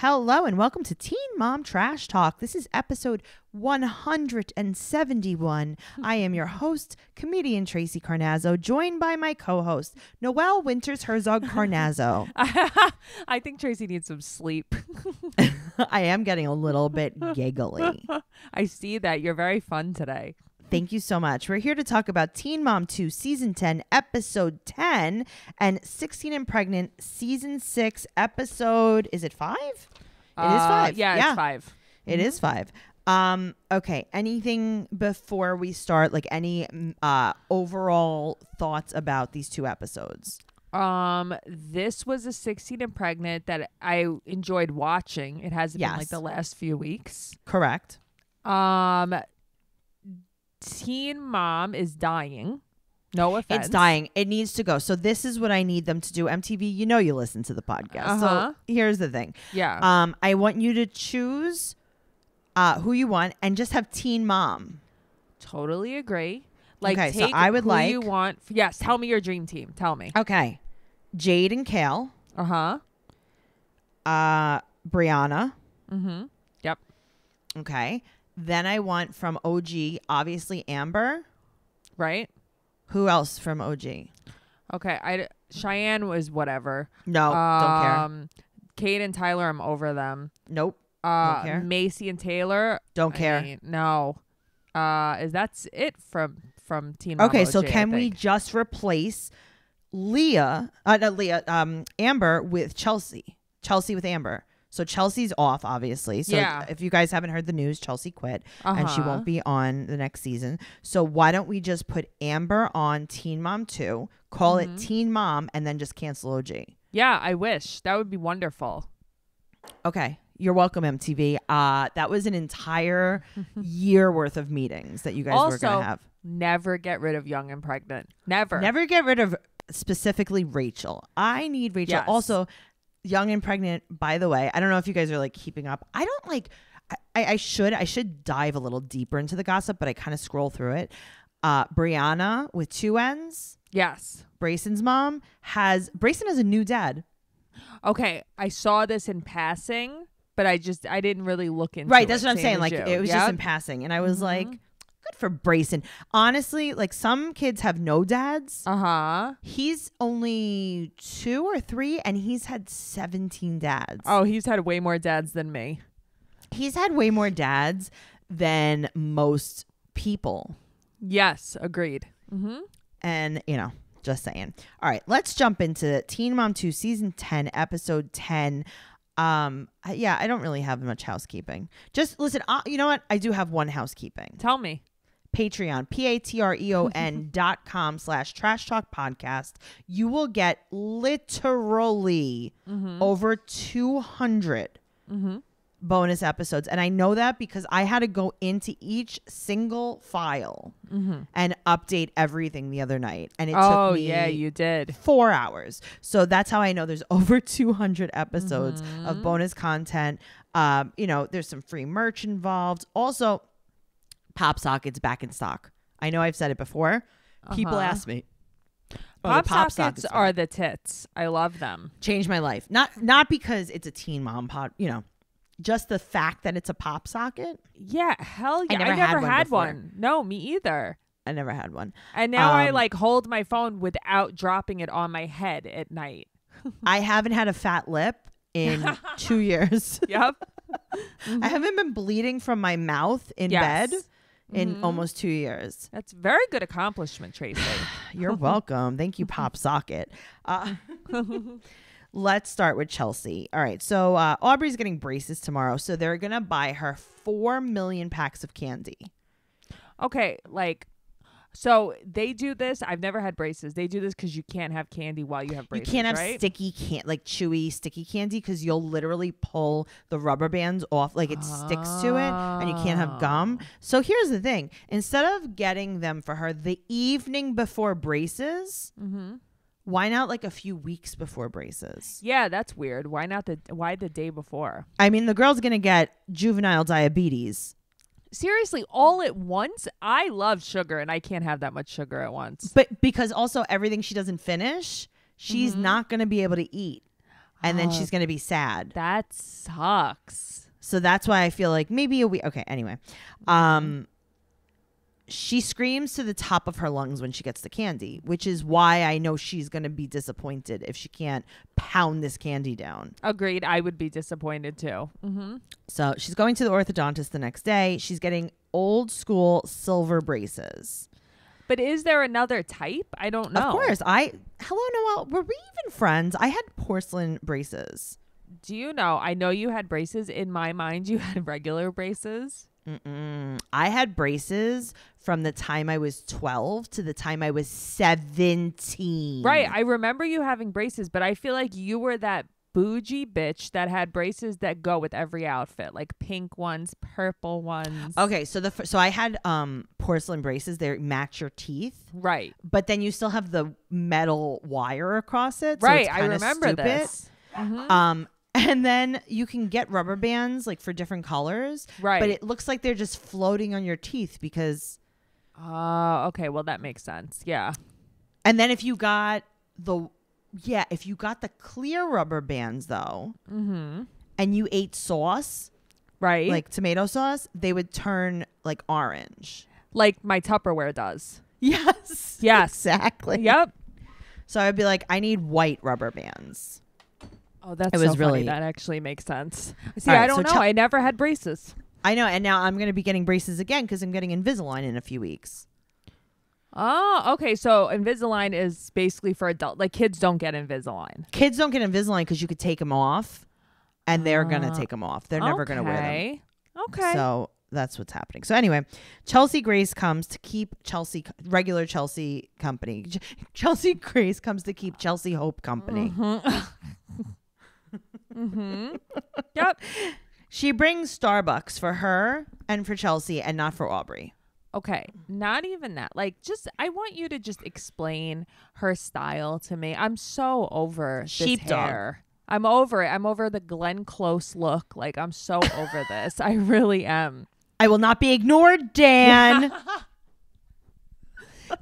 Hello and welcome to Teen Mom Trash Talk. This is episode 171. I am your host, comedian Tracey Carnazzo, joined by my co-host, Noelle Winters Herzog Carnazzo. I think Tracey needs some sleep. I am getting a little bit giggly. I see that. You're very fun today. Thank you so much. We're here to talk about Teen Mom 2 Season 10, Episode 10, and 16 and Pregnant Season 6, Episode, is it 5? It is Uh, 5. Yeah, it's five. It is five. Um, okay. Anything before we start, like any mm, uh overall thoughts about these two episodes? Um, this was a 16 and pregnant that I enjoyed watching. It hasn't been like the last few weeks. Correct. Um, teen mom is dying. No offense. It's dying. It needs to go. So this is what I need them to do. MTV, you know you listen to the podcast. Uh-huh. So here's the thing. Yeah. Um, I want you to choose uh who you want and just have teen mom. totally agree. Like, Okay, so I would who like- you want. Yes, tell me your dream team. Tell me. Okay. Jade and Kail. Uh huh. Uh Brianna. Mm-hmm. Yep. Okay. Then I want from OG, obviously Amber. Right. Who else from OG? Okay. I Cheyenne was whatever. No, don't care. Um, Kate and Tyler, I'm over them. Nope. Uh, care. Maci and Taylor, Don't I care. mean, no. Uh, is that's it from from Teen Mom Okay, so OG, can we just replace Leah, uh, not Leah, um, Amber with Chelsea? Chelsea with Amber. So Chelsea's off, obviously. So Yeah. if you guys haven't heard the news, Chelsea quit and she Uh-huh. won't be on the next season. So why don't we just put Amber on Teen Mom 2, call Mm-hmm. it Teen Mom, and then just cancel OG? Yeah, I wish that would be wonderful. Okay. You're welcome, MTV. Uh, that was an entire year worth of meetings that you guys were going to have. never get rid of Young and Pregnant. Never. Never get rid of specifically Rachel. I need Rachel. Yes. Also, young and pregnant. By the way, I don't know if you guys are like keeping up. I don't like. I, I should. I should dive a little deeper into the gossip, but I kind of scroll through it. Uh, Brianna with two N's. Yes. Brayson's mom has Brayson has a new dad. Okay, I saw this in passing, but I just I didn't really look into Right, it, that's what I'm saying. Like you. it was just in passing, and I was Mhm. like, good for Brayson. Honestly, like some kids have no dads. Uh-huh. He's only two or three, and he's had 17 dads. Oh, he's had way more dads than me. he's had way more dads than most people. Yes, agreed. Mm-hmm. And, you know, just saying. All right, let's jump into Teen Mom 2 season 10, episode 10. Um yeah, I don't really have much housekeeping. Just listen, uh, you know what? I do have one housekeeping. Tell me. Patreon, P A T R E O N dot com slash trash talk podcast. You will get literally Mm-hmm. over 200 Mm-hmm. bonus episodes. And I know that because I had to go into each single file Mm-hmm. and update everything the other night. And it Oh took me yeah, you did. four hours. So that's how I know there's over 200 episodes Mm-hmm. of bonus content. Um, you know, there's some free merch involved. Also, Pop Sockets back in stock. I know I've said it before. People Uh-huh. ask me. "Oh, the Pop, Sockets are the tits. I love them. changed my life. Not not because it's a teen mom pod, you know, just the fact that it's a pop socket. Yeah, hell yeah. I never had one one, before. No, me either. I never had one. And now I Um, like hold my phone without dropping it on my head at night. I haven't had a fat lip in two years. Yep. I haven't been bleeding from my mouth in Yes. bed in Mhm. almost two years. That's very good accomplishment, Tracey. You're welcome. Thank you, Pop Socket. Uh, let's start with Chelsea. All right. So uh, Aubrey's getting braces tomorrow. So they're going to buy her 4 million packs of candy. okay, like so they do this. I've never had braces. They do this because you can't have candy while you have braces. you can't have right? sticky can like chewy sticky candy because you'll literally pull the rubber bands off like it sticks to it and you can't have gum Oh. so here's the thing instead of getting them for her the evening before braces Mm-hmm. why not like a few weeks before braces Yeah, that's weird. Why not the why the day before? i mean the girl's gonna get juvenile diabetes Seriously, all at once? I love sugar and I can't have that much sugar at once. but because also everything she doesn't finish she's Mhm. not gonna be able to eat and then Oh. she's gonna be sad. That sucks. So that's why I feel like maybe a week. Okay, anyway. Um she screams to the top of her lungs when she gets the candy, which is why I know she's going to be disappointed if she can't pound this candy down. Agreed. I would be disappointed too. Mm-hmm. So she's going to the orthodontist the next day. She's getting old school silver braces. But is there another type? I don't know. Of course, I hello Noelle. Were we even friends? I had porcelain braces. Do you know? I know you had braces. In my mind, you had regular braces. Mm-mm. I had braces from the time I was 12 to the time I was 17. Right. I remember you having braces, but I feel like you were that bougie bitch that had braces that go with every outfit, like pink ones, purple ones. Okay, so the so I had um porcelain braces. They match your teeth, Right. but then you still have the metal wire across it. so right. I remember stupid. this. Mhm. Um, and then you can get rubber bands like for different colors, right. but it looks like they're just floating on your teeth because. Oh, okay. Well, that makes sense. Yeah. And then if you got the yeah, if you got the clear rubber bands though, Mm-hmm. and you ate sauce Right. Like, tomato sauce, they would turn like orange. like my Tupperware does. Yes. Yes. Exactly. Yep. So I would be like, I need white rubber bands. Oh, that's It was so really- funny. That actually makes sense. See, right, I don't so know. I never had braces. I know, and now I'm going to be getting braces again because I'm getting Invisalign in a few weeks. Oh, okay. So Invisalign is basically for adult. Like kids don't get Invisalign. Kids don't get Invisalign because you could take them off, and they're going to Ah. take them off. They're never going to wear them. Okay. Okay. So that's what's happening. So anyway, Chelsea Grace comes to keep Chelsea regular Chelsea company. Ch- Chelsea Grace comes to keep Chelsea Hope company. mm-hmm. Mm-hmm. Yep. She brings Starbucks for her and for Chelsea and not for Aubrey. Okay. Not even that. Like, just I want you to just explain her style to me. I'm so over this Sheepdog. hair. I'm over it. I'm over the Glenn Close look. Like, I'm so over this. I really am. I will not be ignored, Dan.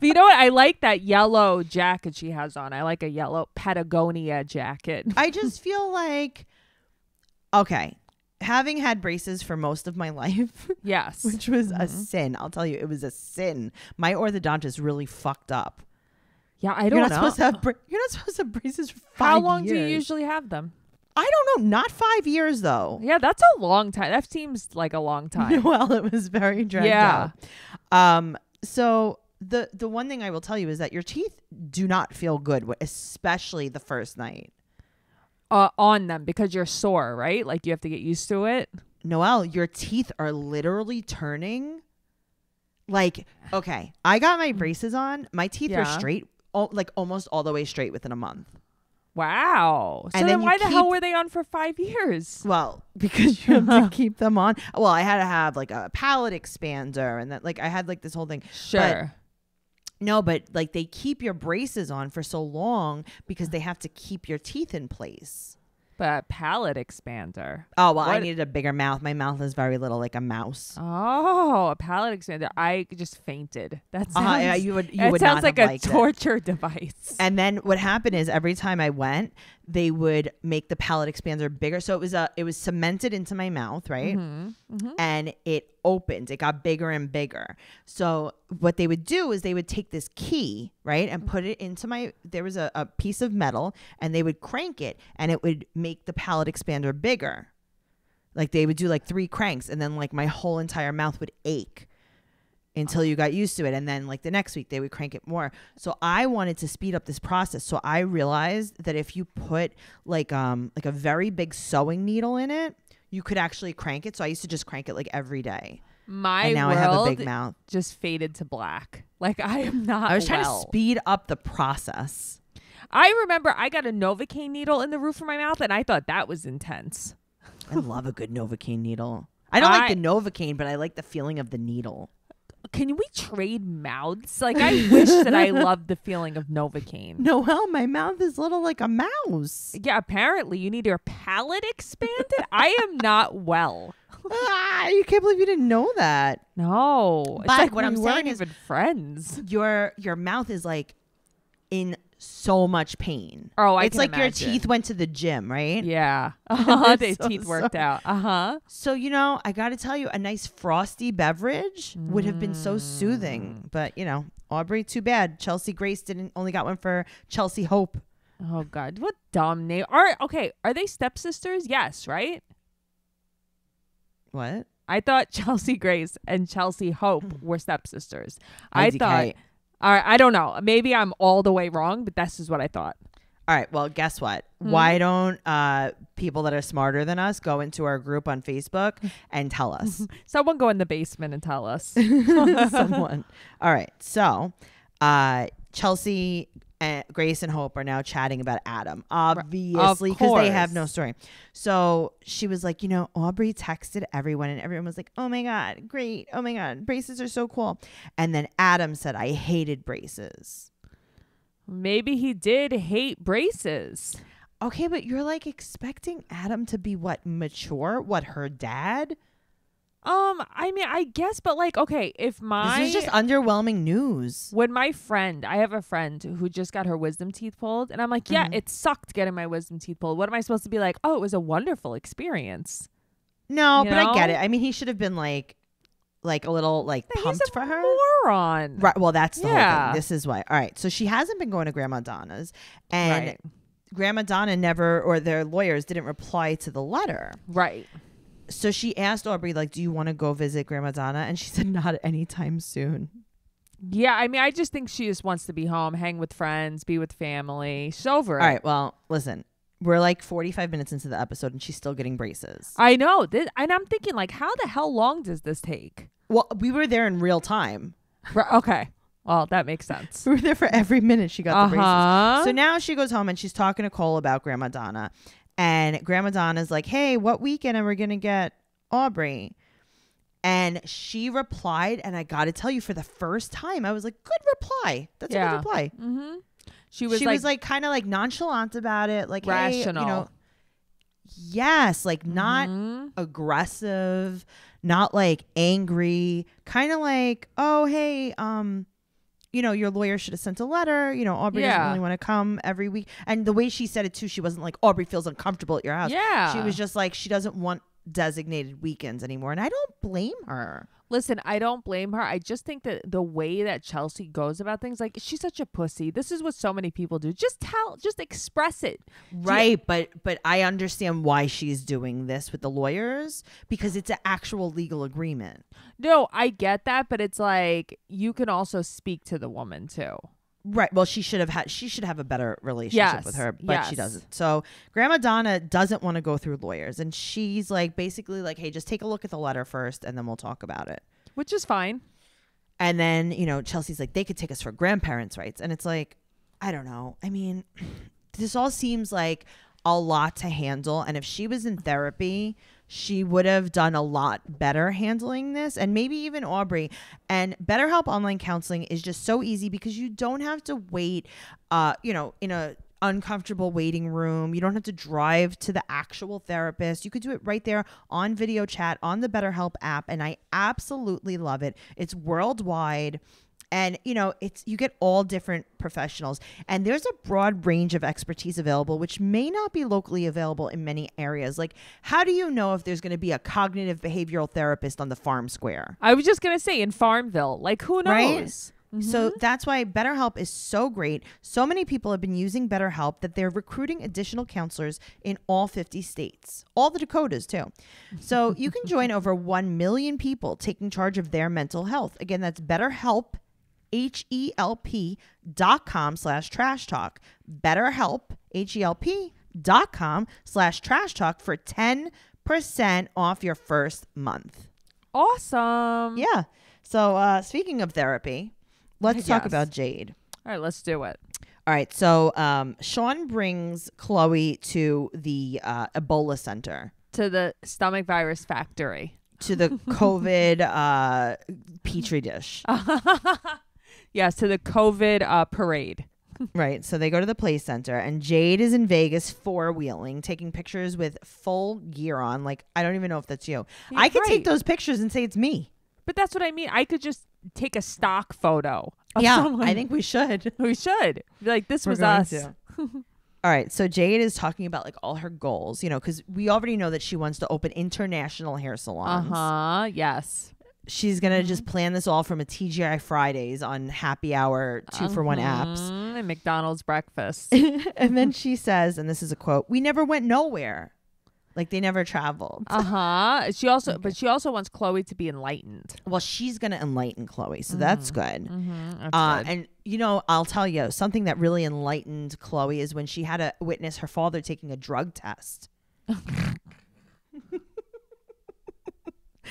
But you know what? I like that yellow jacket she has on. I like a yellow Patagonia jacket. I just feel like okay, having had braces for most of my life, Yes. which was a Mhm. sin. I'll tell you, it was a sin. My orthodontist really fucked up. Yeah, I You're don't know. supposed to have bra- you're not supposed to have braces for five How long do you usually have them? I don't know. Not five years though. Yeah, that's a long time. That seems like a long time. well, it was very dragged Yeah. out. Um. So the the one thing I will tell you is that your teeth do not feel good, especially the first night. uh, on them because you're sore, right? Like you have to get used to it. Noelle, your teeth are literally turning. Like, okay, I got my braces on. My teeth are Yeah. straight, oh, like almost all the way straight within a month. Wow. So And then then why the hell were they on for five years? Well, because you have to keep them on. Well, I had to have like a palate expander, and that like I had like this whole thing. Sure. No, but like they keep your braces on for so long because they have to keep your teeth in place. But, palate expander. Oh well, I needed a bigger mouth. My mouth is very little, like a mouse. Oh, a palate expander. I just fainted. That sounds, Uh, yeah, you would you would sounds like a liked it. torture device. And then what happened is every time I went, they would make the palate expander bigger. So it was a it was cemented into my mouth, right? Mhm, mhm. And it opened. It got bigger and bigger. So what they would do is they would take this key, right, and put it into my there was a, a piece of metal and they would crank it and it would make the palate expander bigger. Like they would do like three cranks and then like my whole entire mouth would ache until you got used to it and then like the next week they would crank it more. So i wanted to speed up this process. So i realized that if you put like um like a very big sewing needle in it you could actually crank it. So i used to just crank it like every day. My and now i have a big mouth. just faded to black. Like I am not. i was trying to speed up the process. I remember I got a Novocaine needle in the roof of my mouth, and I thought that was intense. i love a good novocaine needle. I don't like the novocaine but i like the feeling of the needle Can we trade mouths? Like I wish that I loved the feeling of Novocaine. Noelle my mouth is a little like a mouse Yeah, apparently you need your palate expanded. I am not well. ah, you can't believe you didn't know that No, it's like what we I'm weren't saying is- even friends. your your mouth is like in so much pain. Oh, I it's like your teeth went to the gym, right? Yeah. Uh-huh. Their so teeth worked out. Uh huh. So, you know, I got to tell you, a nice frosty beverage would have been so Mm. soothing. But, you know, Aubrey, too bad. Chelsea Grace didn't only got one for Chelsea Hope. Oh God, what dumb name? Are okay? Are they stepsisters? Yes, right. What? I thought Chelsea Grace and Chelsea Hope were stepsisters. I thought. All right, I don't know. Maybe I'm all the way wrong, but this is what I thought. All right. Well, guess what? Hmm. Why don't uh, people that are smarter than us go into our group on Facebook and tell us? Someone go in the basement and tell us. Someone. All right. So, uh, Chelsea, and Grace, and Hope are now chatting about Adam, obviously, because they have no story. So she was like, you know, Aubrey texted everyone, and everyone was like, oh my God, great. Oh my God, braces are so cool. And then Adam said, I hated braces. Maybe he did hate braces. Okay, but you're like expecting Adam to be what mature? What her dad? Um, I mean, I guess, but like, okay, if my this is just underwhelming news. when my friend, I have a friend who just got her wisdom teeth pulled, and I'm like, yeah, Mhm. it sucked getting my wisdom teeth pulled. What am I supposed to be like? Oh, it was a wonderful experience. No, You but I get it. I mean, he should have been like, like a little like He's pumped for her. moron. Right. Well, that's the whole Yeah. thing. This is why. All right. So she hasn't been going to Grandma Donna's, and Right. Grandma Donna never, or their lawyers didn't reply to the letter. Right. So she asked Aubrey, like, "Do you want to go visit Grandma Donna?" And she said, "Not anytime soon." Yeah, I mean, I just think she just wants to be home, hang with friends, be with family. She's over it. All right. Well, listen, we're like forty-five minutes into the episode, and she's still getting braces. I know. This, and I'm thinking, like, how the hell long does this take? Well, we were there in real time. Right, okay. Well, that makes sense. We were there for every minute she got the braces. Uh-huh. So now she goes home and she's talking to Cole about Grandma Donna. And Grandma Donna's like, hey, what weekend are we going to get Aubrey? And she replied, and I got to tell you, for the first time, I was like, good reply. That's a good reply. mm-hmm. She was she like, was like kind of like nonchalant about it. Like, hey, you know, yes, like not mhm. aggressive, not like angry, kind of like, oh, hey, um, you know, your lawyer should have sent a letter. You know, Aubrey doesn't really want to come every week. And the way she said it too, she wasn't like Aubrey feels uncomfortable at your house. yeah. She was just like she doesn't want designated weekends anymore, and I don't blame her. Listen, I don't blame her. I just think that the way that Chelsea goes about things, like she's such a pussy. This is what so many people do. Just tell, just express it. Right, but but I understand why she's doing this with the lawyers because it's an actual legal agreement. No, I get that, but it's like you can also speak to the woman too. Right. Well, she should have had. She should have a better relationship with her, but she doesn't. So Grandma Donna doesn't want to go through lawyers, and she's like basically like, "Hey, just take a look at the letter first, and then we'll talk about it." Which is fine. And then you know Chelsea's like, "They could take us for grandparents' rights," and it's like, I don't know. I mean, this all seems like a lot to handle, and if she was in therapy. She would have done a lot better handling this, and maybe even Aubrey. And BetterHelp online counseling is just so easy because you don't have to wait, uh, you know, in a uncomfortable waiting room. You don't have to drive to the actual therapist. You could do it right there on video chat on the BetterHelp app, and I absolutely love it. It's worldwide. And you know, it's you get all different professionals, and there's a broad range of expertise available, which may not be locally available in many areas. Like, how do you know if there's going to be a cognitive behavioral therapist on the farm square? I was just gonna say in Farmville, like who Right? knows? So Mm-hmm. that's why BetterHelp is so great. So many people have been using BetterHelp that they're recruiting additional counselors in all 50 states, all the Dakotas too. So you can join over 1 million people taking charge of their mental health. Again, that's BetterHelp, H E L P dot com slash trash talk. BetterHelp, H E L P dot com slash trash talk for 10% off your first month. Awesome. Yeah. So uh, speaking of therapy, let's talk about Jade. All right, let's do it. All right. So um, Sean brings Kloie to the uh, Ebola Center, To the stomach virus factory. to the COVID uh, petri dish. yes, to the COVID uh, parade. Right. So they go to the play center, and Jade is in Vegas four wheeling, taking pictures with full gear on. Like, I don't even know if that's you. Yeah, I could take those pictures and say it's me. But that's what I mean. I could just take a stock photo. Yeah, someone. I think we should. we should be like this We're was us. All right, so Jade is talking about like all her goals, you know, because we already know that she wants to open international hair salons. Uh huh. Yes. She's gonna just plan this all from a TGI Fridays on happy hour two for one apps. Mhm, And McDonald's breakfast. and then she says, and this is a quote: "We never went nowhere, like they never traveled." uh huh. She also, but she also wants Kloie to be enlightened. well, she's gonna enlighten Kloie, so that's good. Mm-hmm. Uh, and you know, I'll tell you something that really enlightened Kloie is when she had to witness her father taking a drug test.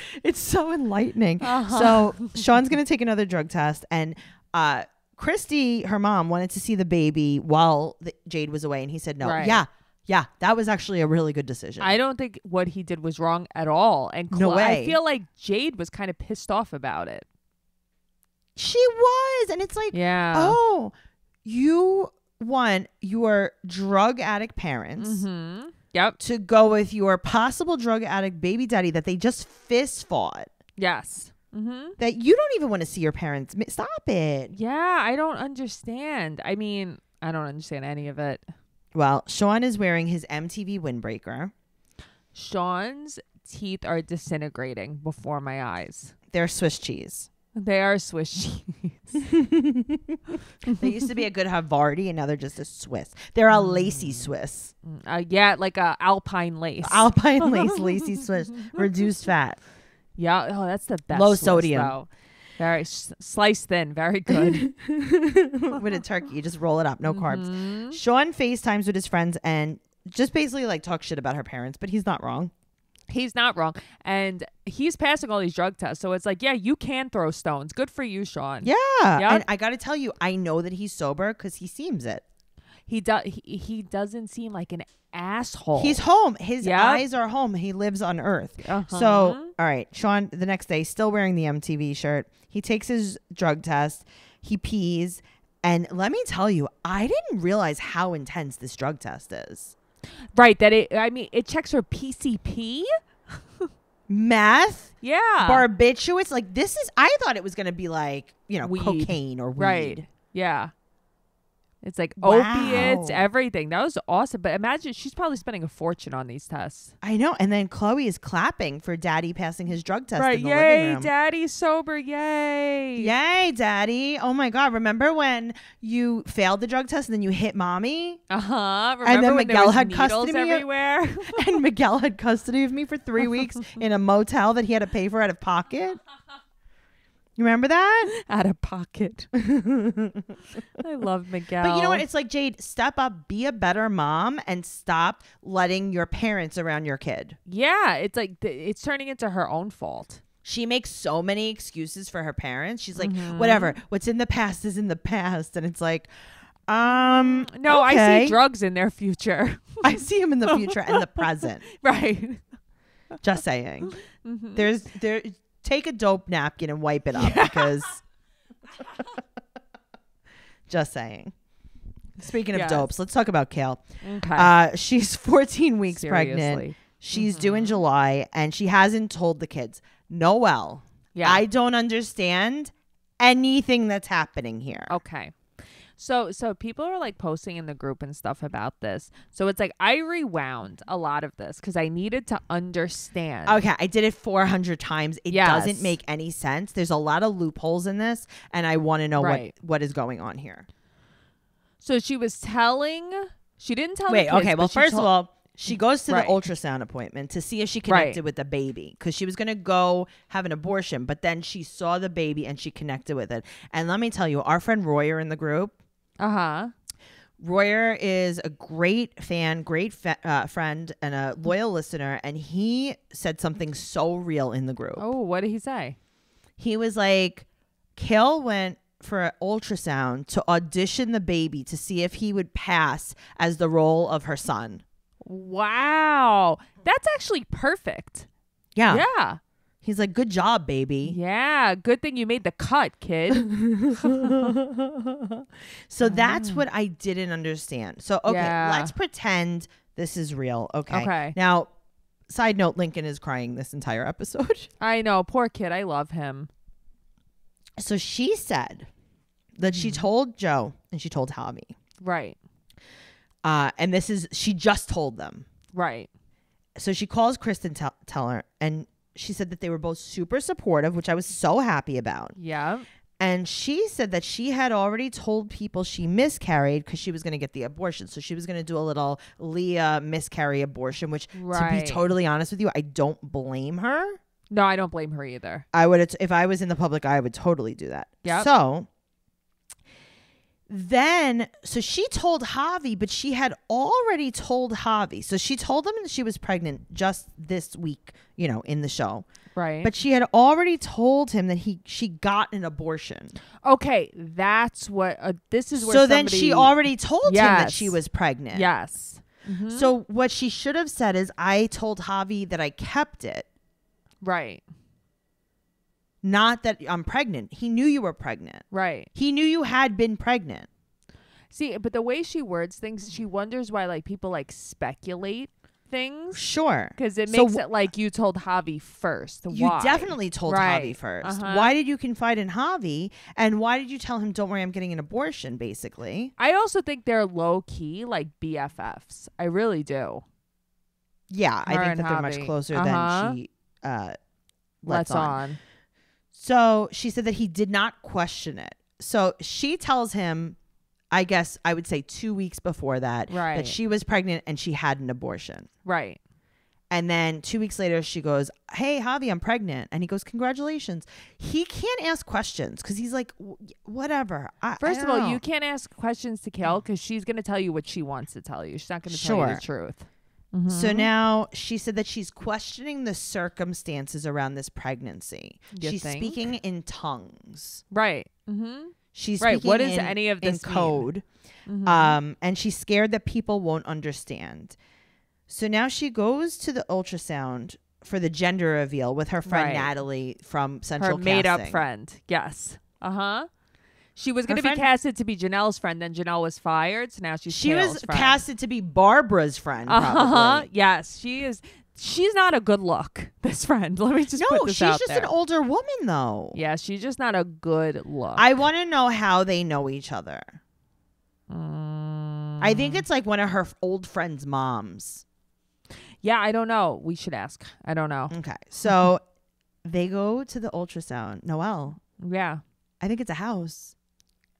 it's so enlightening. Uh-huh. So Sean's gonna take another drug test, and uh, Christy, her mom, wanted to see the baby while the, Jade was away, and he said no. Right. Yeah, yeah, that was actually a really good decision. I don't think what he did was wrong at all. And No way. I feel like Jade was kind of pissed off about it. she was, and it's like, Yeah. oh, you want your drug addict parents. Mm-hmm. Yep. to go with your possible drug addict baby daddy that they just fist fought. Yes. Mm-hmm. That you don't even want to see your parents. Stop it. Yeah, I don't understand. I mean, I don't understand any of it. Well, Sean is wearing his MTV windbreaker. Sean's teeth are disintegrating before my eyes. They're Swiss cheese. They are Swiss cheese. They used to be a good Havarti, and now they're just a Swiss. They're a lacy Swiss, Uh, yeah, like a alpine lace. Alpine lace, lacy Swiss, reduced fat. yeah. Oh, that's the best. Low Swiss, sodium. though. Very s- sliced thin. Very good. with a turkey. You just roll it up, no carbs. Mm-hmm. Sean FaceTimes with his friends and just basically like talk shit about her parents, but he's not wrong. He's not wrong, and he's passing all these drug tests. So it's like, yeah, you can throw stones. Good for you, Sean. Yeah. Yep. And I got to tell you, I know that he's sober because he seems it. He does. He, he doesn't seem like an asshole. He's home. His Yep. eyes are home. He lives on Earth. Uh-huh. So, all right, Sean, the next day, still wearing the MTV shirt. He takes his drug test. He pees. And let me tell you, I didn't realize how intense this drug test is. Right. That it. I mean, it checks for PCP. Meth, Yeah. barbiturates. Like, this is, I thought it was going to be like, you know, Weed. cocaine or weed. Right. Yeah. It's like Wow. opiates, everything. That was awesome. But imagine she's probably spending a fortune on these tests. I know. And then Kloie is clapping for daddy passing his drug test right. in the Yay, living room. daddy's sober. Yay. Yay, daddy. Oh my God. Remember when you failed the drug test and then you hit mommy? Uh huh. Remember And then Miguel was had custody of everywhere? and Miguel had custody of me for three weeks in a motel that he had to pay for out of pocket. You remember that? Out of pocket. I love Miguel. But you know what? It's like, Jade, step up, be a better mom, and stop letting your parents around your kid. yeah, it's like th- it's turning into her own fault. She makes so many excuses for her parents. She's like, Mm-hmm. whatever, what's in the past is in the past. And it's like, um, No, I see drugs in their future. I see him in the future and the present. right. Just saying. Mm-hmm. There's there take a dope napkin and wipe it up because just saying. Speaking of Yes. dopes, let's talk about Kail. Okay. Uh, she's 14 weeks pregnant. Seriously. She's due in July and she hasn't told the kids. Noelle, Yeah. I don't understand anything that's happening here. Okay. So so people are like posting in the group and stuff about this. So it's like I rewound a lot of this because I needed to understand. Okay, I did it 400 times. It Yes. doesn't make any sense. There's a lot of loopholes in this, and I want to know Right. what, what is going on here. So she was telling. She didn't tell. Wait, kids, okay. Well, first of all, she goes to Right. the ultrasound appointment to see if she Right. connected with the baby because she was going to go have an abortion, but then she saw the baby and she connected with it. And let me tell you, our friend Royer in the group, Uh huh. Royer is a great fan, great fa- uh, friend, and a loyal listener. And he said something so real in the group. Oh, what did he say? He was like, Kail went for an ultrasound to audition the baby to see if he would pass as the role of her son. Wow, that's actually perfect. Yeah. Yeah. He's like, good job, baby. Yeah. Good thing you made the cut, kid. So that's what I didn't understand. So, okay, Yeah. let's pretend this is real. Okay. Okay. Now, side note Lincoln is crying this entire episode. I know. Poor kid. I love him. So she said that she Mhm. told Joe and she told Javi. Right. Uh, and this is she just told them. Right. So she calls Kristen tell Teller and she said that they were both super supportive, which I was so happy about. Yeah. And she said that she had already told people she miscarried because she was going to get the abortion. So she was going to do a little Leah miscarry abortion, which to Right. be totally honest with you, I don't blame her. No, I don't blame her either. I would if I was in the public eye, I would totally do that. Yep. So then, so she told Javi, but she had already told Javi. So she told him that she was pregnant just this week, you know, in the show. Right. But she had already told him that he she got an abortion. okay, that's what. Uh, this is where. So then she already told him that she was pregnant. Yes. Mhm. So what she should have said is, I told Javi that I kept it, right. Not that I'm pregnant. He knew you were pregnant. Right. He knew you had been pregnant. See, but the way she words things, she wonders why like people like speculate things Sure. because it makes wh- it like you told Javi first. You Why? definitely told Right. Javi 1st Uh-huh. Why did you confide in Javi? And why did you tell him, don't worry, I'm getting an abortion, basically? I also think they're low key like BFFs. I really do. Yeah, I think that they're much closer Uh-huh. than she uh, Let's lets on. on. So she said that he did not question it. So she tells him, I guess I would say two weeks before that, Right. that she was pregnant and she had an abortion. Right. And then two weeks later, she goes, Hey, Javi, I'm pregnant. And he goes, Congratulations. He can't ask questions because he's like, Whatever. I, First I of all, don't you can't ask questions to Kel because she's gonna tell you what she wants to tell you. She's not gonna tell you the truth. So Mhm. now she said that she's questioning the circumstances around this pregnancy. You she's think? speaking in tongues. right. Mm-hmm. She's Right. speaking What in, any of this mean? code. Mhm. Um, and she's scared that people won't understand. So now she goes to the ultrasound for the gender reveal with her friend Right. Natalie from Central. her Central made up friend. Yes. Uh huh. She was going to be casted to be Jenelle's friend, then Jenelle was fired, so now she's She Kail's was friend. casted to be Barbara's friend. Uh huh. Yes, she is. She's not a good look. This friend. Let me just No, she's just there. an older woman, though. yeah, she's just not a good look. I want to know how they know each other. Mm. I think it's like one of her old friends' moms. Yeah, I don't know. We should ask. I don't know. Okay, so they go to the ultrasound. Noelle. Yeah. I think it's a house.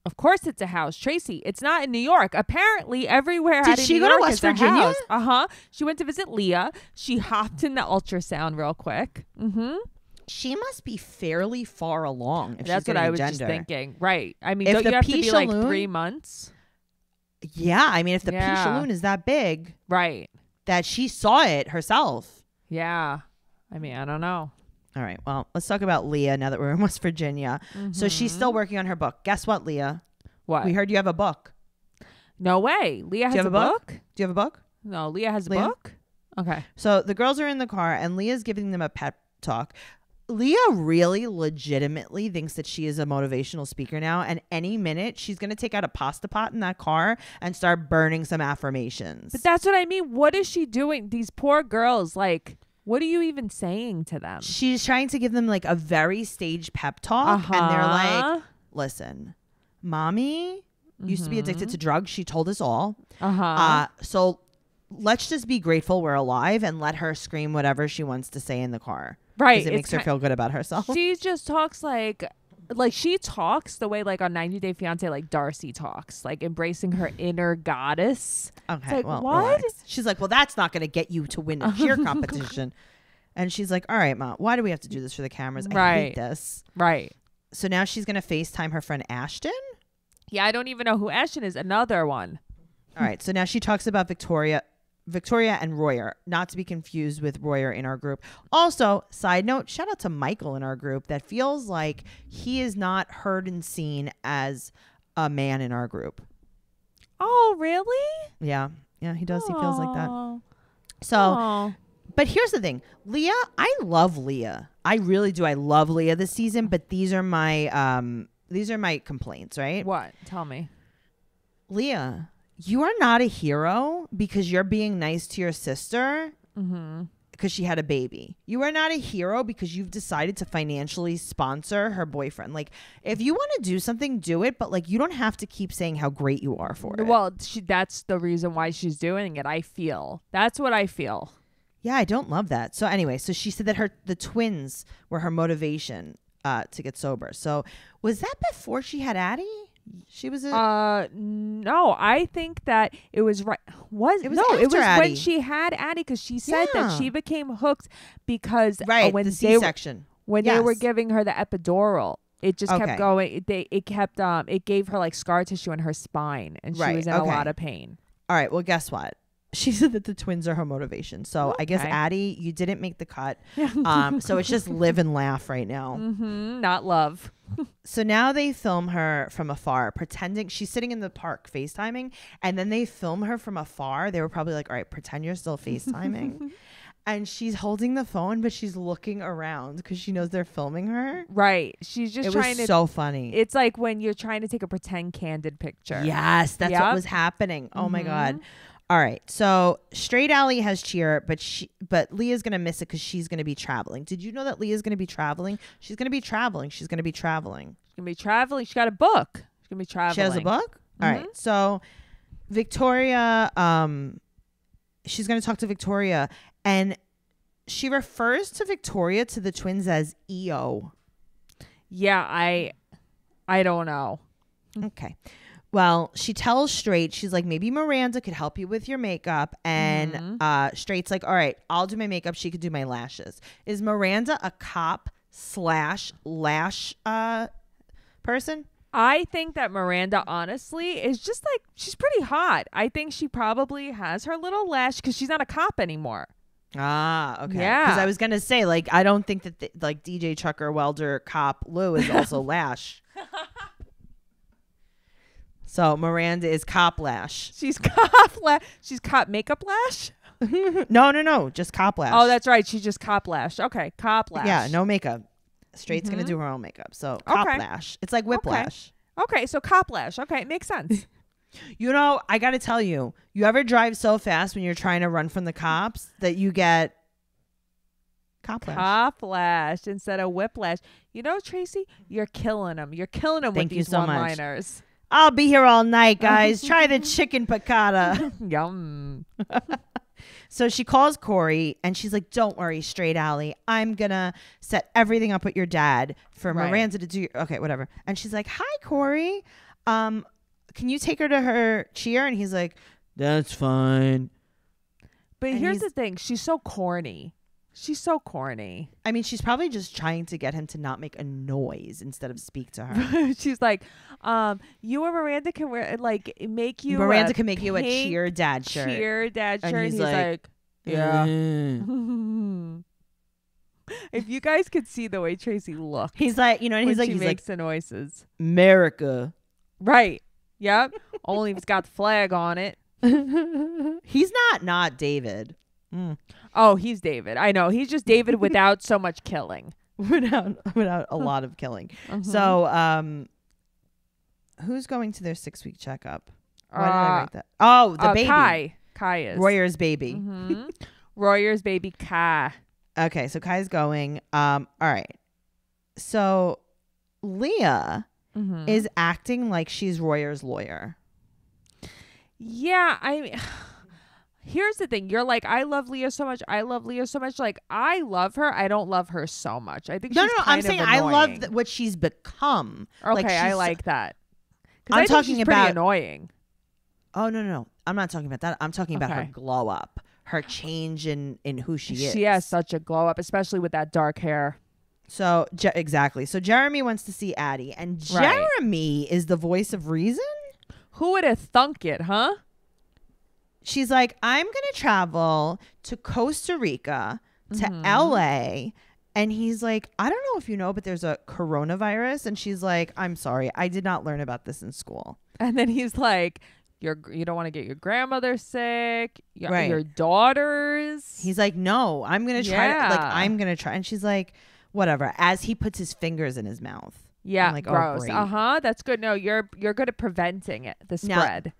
Of course, it's a house, Tracey. It's not in New York. Apparently, everywhere Did she go to West Virginia? Uh huh. She went to visit Leah. She hopped in the ultrasound real quick. Mm-hmm. She must be fairly far along. If That's what I was gender. just thinking. Right. I mean, If don't you have to be like three months? Yeah, I mean, if the Yeah. P Shalloon is that big Right. that she saw it herself. Yeah. I mean, I don't know. All right, well, let's talk about Leah now that we're in West Virginia. So she's still working on her book. Guess what, Leah? Mm-hmm. What? We heard you have a book. no way. Leah has a a book? book? Do you have a book? No, Leah has a Leah? book. Okay. So the girls are in the car and Leah's giving them a pep talk. Leah really legitimately thinks that she is a motivational speaker now. And any minute, she's going to take out a pasta pot in that car and start burning some affirmations. But that's what I mean. What is she doing? These poor girls, like, what are you even saying to them? she's trying to give them like a very staged pep talk. And they're like, Uh-huh. listen, mommy used to be addicted to drugs. She told us all. uh-huh. Uh, so let's just be grateful we're alive and let her scream whatever she wants to say in the car. right. Because it makes her feel good about herself. She just talks like like she talks the way like on 90 Day Fiance like Darcey talks, like embracing her inner goddess. Okay, like, well, what? relax. She's like, well, that's not going to get you to win a cheer competition. And she's like, all right, mom, why do we have to do this for the cameras? I hate this. Right. So now she's going to FaceTime her friend Ashton. Yeah, I don't even know who Ashton is. Another one. All right, so now she talks about Victoria. Victoria and Royer, not to be confused with Royer in our group. Also, side note, shout out to Michael in our group that feels like he is not heard and seen as a man in our group. Oh, really? Yeah. Yeah, he does. He feels like that. So, Aw. But here's the thing, Leah. I love Leah. I really do. I love Leah this season. But these are my um these are my complaints, right? What? Tell me. Leah, you are not a hero because you're being nice to your sister. Mm-hmm. because she had a baby. You are not a hero because you've decided to financially sponsor her boyfriend. Like, if you want to do something, do it, but like, you don't have to keep saying how great you are for it. Well, she, that's the reason why she's doing it. I feel that's what I feel. Yeah, I don't love that. So anyway, so she said that her the twins were her motivation uh, to get sober. So was that before she had Addie? She was a Uh, no, I think that it was right. Was It was no, it was Addie. when she had Addie because she said Yeah. that she became hooked because uh, right when the C-section. when they were giving her the epidural. It just Okay. kept going. It, they it kept um it gave her like scar tissue in her spine, and she Right, was in a lot of pain. All right. Well, guess what? She said that the twins are her motivation. So I guess Okay. Addie, you didn't make the cut. Um, so it's just live and laugh right now. Mm-hmm. Not love. So now they film her from afar, pretending she's sitting in the park FaceTiming, and then they film her from afar. They were probably like, all right, pretend you're still FaceTiming. and she's holding the phone, but she's looking around because she knows they're filming her. Right. She's just it trying was to. so funny. it's like when you're trying to take a pretend candid picture. Yes, that's Yep. what was happening. Oh my god. All right. So Straight Alley has cheer, but she but Leah's gonna miss it because she's gonna be traveling. Did you know that Leah's gonna be traveling? She's gonna be traveling. She's gonna be traveling. She's gonna be traveling. She got a book. She's gonna be traveling. She has a book? All right. So Victoria, um, she's gonna talk to Victoria and she refers to Victoria to the twins as EO. Yeah, I, I don't know. Okay. Well, she tells Straight, she's like, maybe Miranda could help you with your makeup. And Mhm. uh, Straight's like, all right, I'll do my makeup. She could do my lashes. Is Miranda a cop slash lash uh, person? I think that Miranda, honestly, is just like she's pretty hot. I think she probably has her little lash because she's not a cop anymore. Ah, okay. Yeah. Because I was gonna say, like, I don't think that the, like DJ Chucker Welder Cop Lou is also Lash. so Miranda is Cop Lash. She's cop lash. She's cop makeup lash. no, no, no, just Cop Lash. Oh, that's right. She's just cop lash. Okay, cop lash. yeah, no makeup. Straight's gonna Mhm. do her own makeup. So Cop Okay. Lash. It's like Whiplash. Okay, so cop lash. Okay, it makes sense. You know, I gotta tell you, you ever drive so fast when you're trying to run from the cops that you get Cop Lash. cop lash instead of whiplash. You know, Tracey, you're killing them. You're killing them Thank with you these so much. I'll be here all night, guys. Try the chicken piccata. Yum. So she calls Corey and she's like, Don't worry, straight alley. I'm gonna set everything up with your dad for Right. Miranda to do your-. okay, whatever. And she's like, Hi, Corey. Um, can you take her to her cheer? And he's like, That's fine. But And here's the thing: she's so corny. She's so corny. I mean, she's probably just trying to get him to not make a noise instead of speak to her. she's like, um, you and Miranda can wear like make you Miranda a can make you a cheer dad shirt. cheer dad And shirt. he's he's like, like, yeah. "Mm." if you guys could see the way Tracey looks, He's like, you know, and he's like, he's makes like, the noises. America. Right. Yep. Only if it's got the flag on it. he's not not David. Mm. Oh, he's David. I know. He's just David without so much killing. without without a lot of killing. Mhm. So, um, who's going to their six week checkup? Why did I Uh, write that? Oh, the uh, baby, Kai. Kai is. Royer's baby. Mhm. Royer's baby Kai. Okay, so Kai's going. Um, all right. So, Leah Mhm. is acting like she's Royer's lawyer. Yeah, I Here's the thing. You're like, I love Leah so much. I love Leah so much. Like, I love her. I don't love her so much. I think No, no, no. I'm saying I love th- what she's become. Okay, like, I she's- like that. 'Cause I'm I talking about- annoying. Oh no, no, no. I'm not talking about that. I'm talking about her glow up, her change in in who she is. She has such a glow up, especially with that dark hair. So Je- exactly. So Jeremy wants to see Addie, and Right. Jeremy is the voice of reason. Who would have thunk it, huh? She's like, I'm gonna travel to Costa Rica to Mhm. LA. And he's like, I don't know if you know, but there's a coronavirus. And she's like, I'm sorry, I did not learn about this in school. And then he's like, "Your you don't want to get your grandmother sick, your, Right. your daughters." He's like, No, I'm gonna try. To, like, Yeah. I'm gonna try. And she's like, Whatever. As he puts his fingers in his mouth. yeah, I'm like, oh, gross. great. uh huh. That's good. No, you're you're good at preventing it. The Now- spread.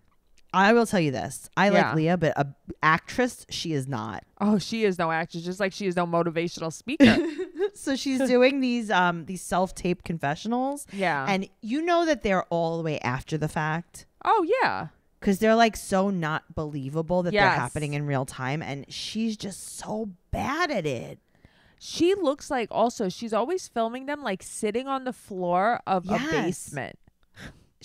I will tell you this. I Yeah. like Leah, but a actress she is not. Oh, she is no actress, just like she is no motivational speaker. so she's doing these um these self-tape confessionals yeah. and you know that they're all the way after the fact oh yeah. cuz they're like so not believable that they're happening in real time and she's just so bad at it. She looks like also she's always filming them like sitting on the floor of Yes. a basement.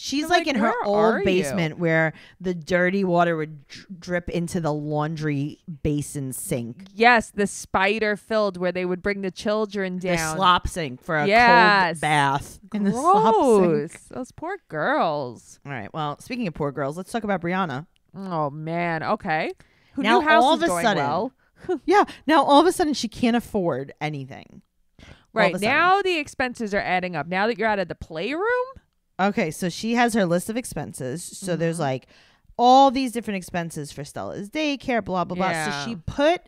She's I'm like, like, in her "Where are old you?" basement where the dirty water would drip into the laundry basin sink. Yes, the spider filled where they would bring the children down. The down. slop sink for a Yes. cold bath in the slop Gross. sink. Those poor girls. All right. Well, speaking of poor girls, let's talk about Briana. Oh man. Okay. Who Now house all was of a going sudden- well? Yeah. Now all of a sudden she can't afford anything. Right now the expenses are adding up. Now that you're out of the playroom. Okay, so she has her list of expenses. So there's Mm-hmm. like all these different expenses for Stella's daycare, blah blah blah. Yeah. So she put.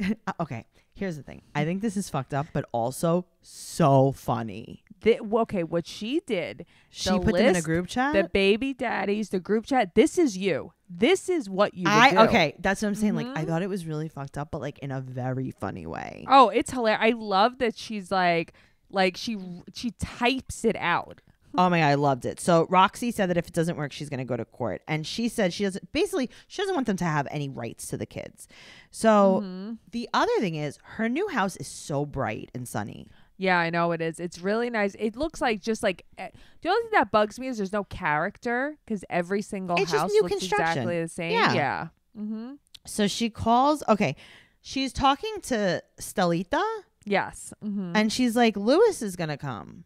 okay, here's the thing. I think this is fucked up, but also so funny. The, okay, what she did, She The put them in a group chat. the baby daddies, the group chat. This is you. This is what you. Would I do. okay, that's what I'm saying. Like I Mhm. thought it was really fucked up, but like in a very funny way. Oh, it's hilarious. I love that she's like, like she she types it out. Oh my god, I loved it. So Roxy said that if it doesn't work, she's going to go to court, and she said she doesn't. Basically, she doesn't want them to have any rights to the kids. So Mhm. the other thing is, her new house is so bright and sunny. Yeah, I know it is. It's really nice. It looks like just like eh, the only thing that bugs me is there's no character because every single It's house looks construction. exactly the same. Yeah. Yeah. Mm-hmm. So she calls. Okay, she's talking to Stelita. Yes. Mm-hmm. and she's like, "Lewis is gonna come."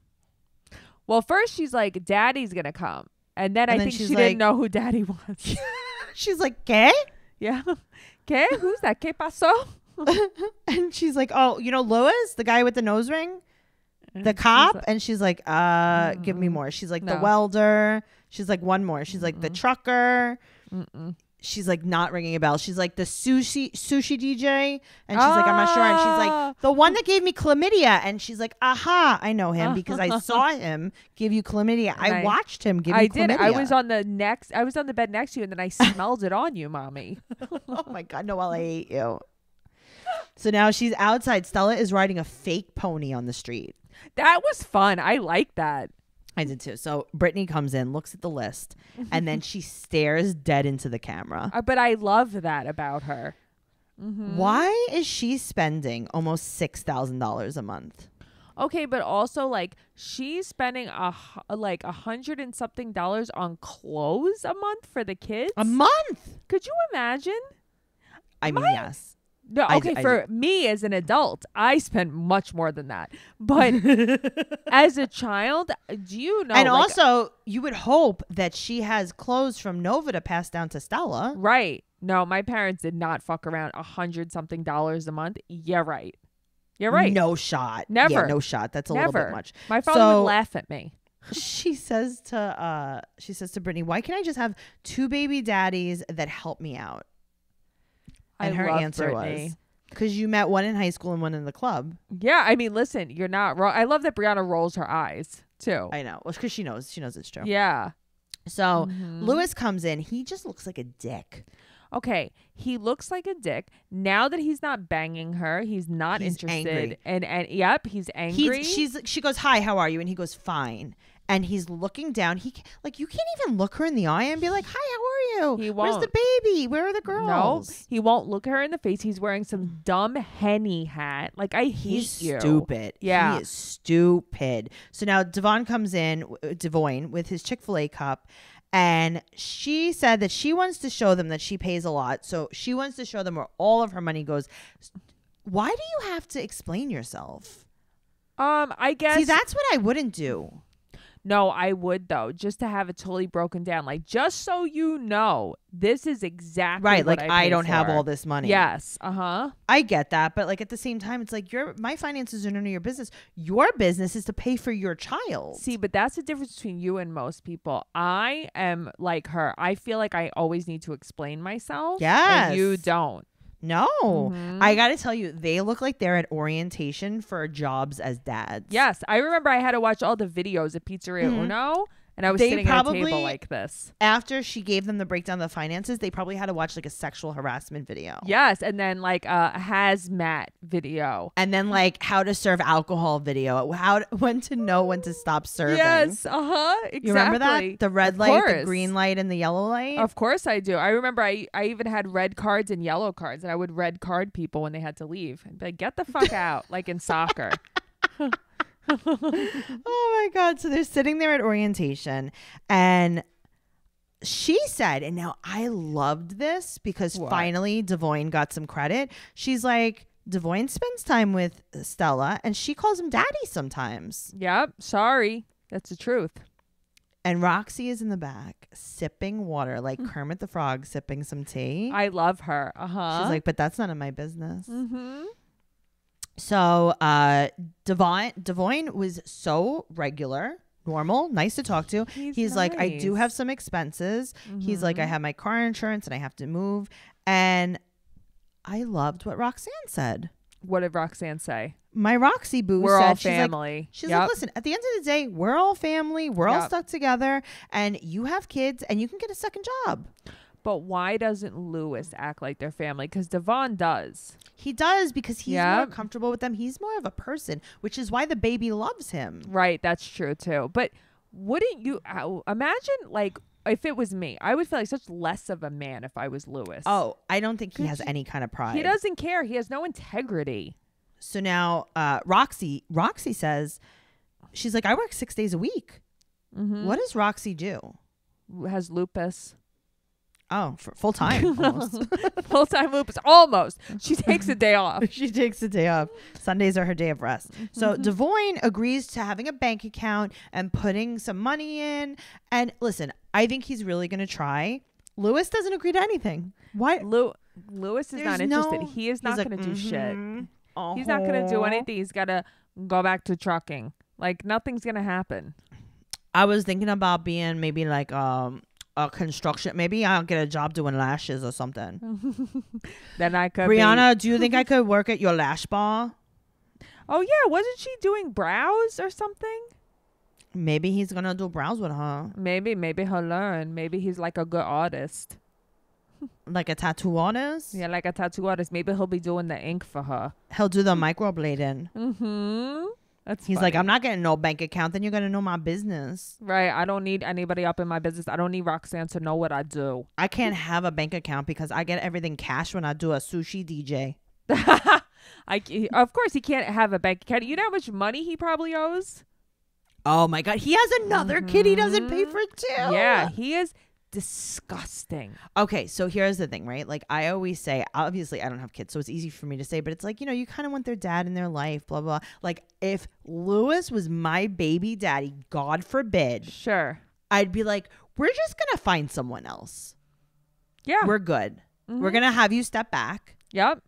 Well, first she's like, "Daddy's gonna come," and then And I then think she's she like- didn't know who Daddy was. She's like, "Okay," yeah. Okay. Who's that? ¿Qué pasó? and she's like, "Oh, you know Lewis, the guy with the nose ring, the She's cop." like- and she's like, "Uh, give me more." She's like, "The No. welder." She's like, "One more." She's like, "The trucker." Mm-mm. She's like not ringing a bell. She's like the sushi sushi DJ, and she's like, I'm not sure. And she's Ah. like, the one that gave me chlamydia, and she's like, aha, I know him because I saw him give you chlamydia. I Right. watched him give I you did. chlamydia. I was on the next. I was on the bed next to you, and then I smelled it on you, mommy. oh my god, Noelle, I hate you. So now she's outside. Stella is riding a fake pony on the street. That was fun. I like that. I did too. So Brittany comes in, looks at the list, and then she stares dead into the camera. Uh, but I love that about her. Mhm. Why is she spending almost six thousand dollars a month? Okay, but also like she's spending a like a hundred and something dollars on clothes a month for the kids. A month? Could you imagine? I mean, My- yes. No, okay, I for me as an adult, I spend much more than that. But as a child, do you know? and like, also, you would hope that she has clothes from Nova to pass down to Stella. right? No, my parents did not fuck around a hundred something dollars a month. Yeah, right. You're right. No shot. Yeah, Never. no shot. That's a little Never. bit much. My father So- would laugh at me. She says to uh she says to Brittany, "Why can't I just have two baby daddies that help me out?" And I her answer Brittany. was, "Cuz you met one in high school and one in the club." Yeah, I mean, listen, you're not wrong. I love that Briana rolls her eyes too. I know. Well, cuz she knows. She knows it's true. Yeah. So, Mhm. Lewis comes in. He just looks like a dick. Okay, he looks like a dick. Now that he's not banging her, he's not He's interested. angry. And and yep, he's angry. He's, she's she goes, "Hi, how are you?" And he goes, "Fine." And he's looking down. He like you can't even look her in the eye and be like, "Hi, how are you?" He won't. Where's the baby? Where are the girls?" no, he won't look her in the face. He's wearing some dumb henny hat. Like I hate He's you. stupid. Yeah. he is stupid. So now Devon comes in, uh, Devoin, with his Chick Fil A cup, and she said that she wants to show them that she pays a lot. So she wants to show them where all of her money goes. Why do you have to explain yourself? Um, I guess See, that's what I wouldn't do. No, I would though, just to have it totally broken down. Like just so you know, this is exactly Right, like I, I, don't have all this money. Yes. Uh huh. I get that, but like at the same time, it's like your my finances are none of your business. Your business is to pay for your child. See, but that's the difference between you and most people. I am like her. I feel like I always need to explain myself. And you don't. No, Mhm. I got to tell you, they look like they're at orientation for jobs as dads. Yes. I remember I had to watch all the videos at Pizzeria Mhm. Uno. And I was They sitting at a probably- table like this. After she gave them the breakdown of the finances, they probably had to watch like a sexual harassment video. Yes, and then like a hazmat video. And then like how to serve alcohol video, how to, when to know when to stop serving. Yes, uh huh. Exactly. You remember that? The red Of light, the green light, and the yellow light? Of course I do. I remember I I even had red cards and yellow cards, and I would red card people when they had to leave. I'd be like, "Get the fuck out!" like in soccer. Oh my god! So they're sitting there at orientation, and she said, and now I loved this because What? finally Devoin got some credit. She's like, Devoin spends time with Stella, and she calls him daddy sometimes. Yep. Sorry, that's the truth. And Roxy is in the back sipping water, like Kermit the Frog sipping some tea. Mm. I love her. Uh huh. She's like, but that's none of my business. mm-hmm. So uh Devon Devoin was so regular, normal, nice to talk to. He's, like, I do have some expenses. He's like, I Mm-hmm. have my car insurance and I have to move. And I loved what Roxanne said. What did Roxanne say? My Roxy boo We're said all she's like family. She's Yep. like, listen, at the end of the day, we're all family. We're all Yep. stuck together, and you have kids, and you can get a second job. But why doesn't Lewis act like their family? Because Devon does. He does because he's more comfortable with them. He's more of a person, which is why the baby loves him. Right, that's true too. But wouldn't you uh, imagine like if it was me, I would feel like such less of a man if I was Lewis. Oh, I don't think he has any kind of pride. he doesn't care. He has no integrity. So now, uh, Roxy, Roxy says, she's like, I work six days a week. Mm-hmm. What does Roxy do? has lupus? Oh, for full time almost. Full time lupus, almost. She takes a day off. she takes a day off. Sundays are her day of rest. So Devoin agrees to having a bank account and putting some money in. And listen, I think he's really going to try. Lewis doesn't agree to anything. Why? Lew- Lewis is not interested. no- he is not like, going to do shit. "Mhm, He's not going to do uh-huh." anything. He's got to go back to trucking. Like nothing's going to happen. I was thinking about being maybe like um a construction. Maybe I'll get a job doing lashes or something. Then I could be- Briana, do you think I could work at your lash bar? Oh yeah, wasn't she doing brows or something? Maybe he's gonna do brows with her, Maybe, maybe he'll learn. Maybe he's like a good artist. like a tattoo artist. Yeah, like a tattoo artist. Maybe he'll be doing the ink for her. He'll do the microblading. Mm-hmm. That's He's like. I'm not getting no bank account. Then you're gonna know my business. right. I don't need anybody up in my business. I don't need Roxanne to know what I do. I can't have a bank account because I get everything cash when I do a sushi DJ. I of course he can't have a bank account. You know how much money he probably owes? Oh my god, he has another kid he doesn't pay mm-hmm. for too. Yeah, he is disgusting. Okay, so here's the thing, right? Like I always say, obviously I don't have kids, so it's easy for me to say, but it's like, you know, you kind of want their dad in their life, blah blah. Like if Lewis was my baby daddy, God forbid, Sure. I'd be like, we're just gonna find someone else. Yeah. We're good. Mm-hmm. We're gonna have you step back, yep.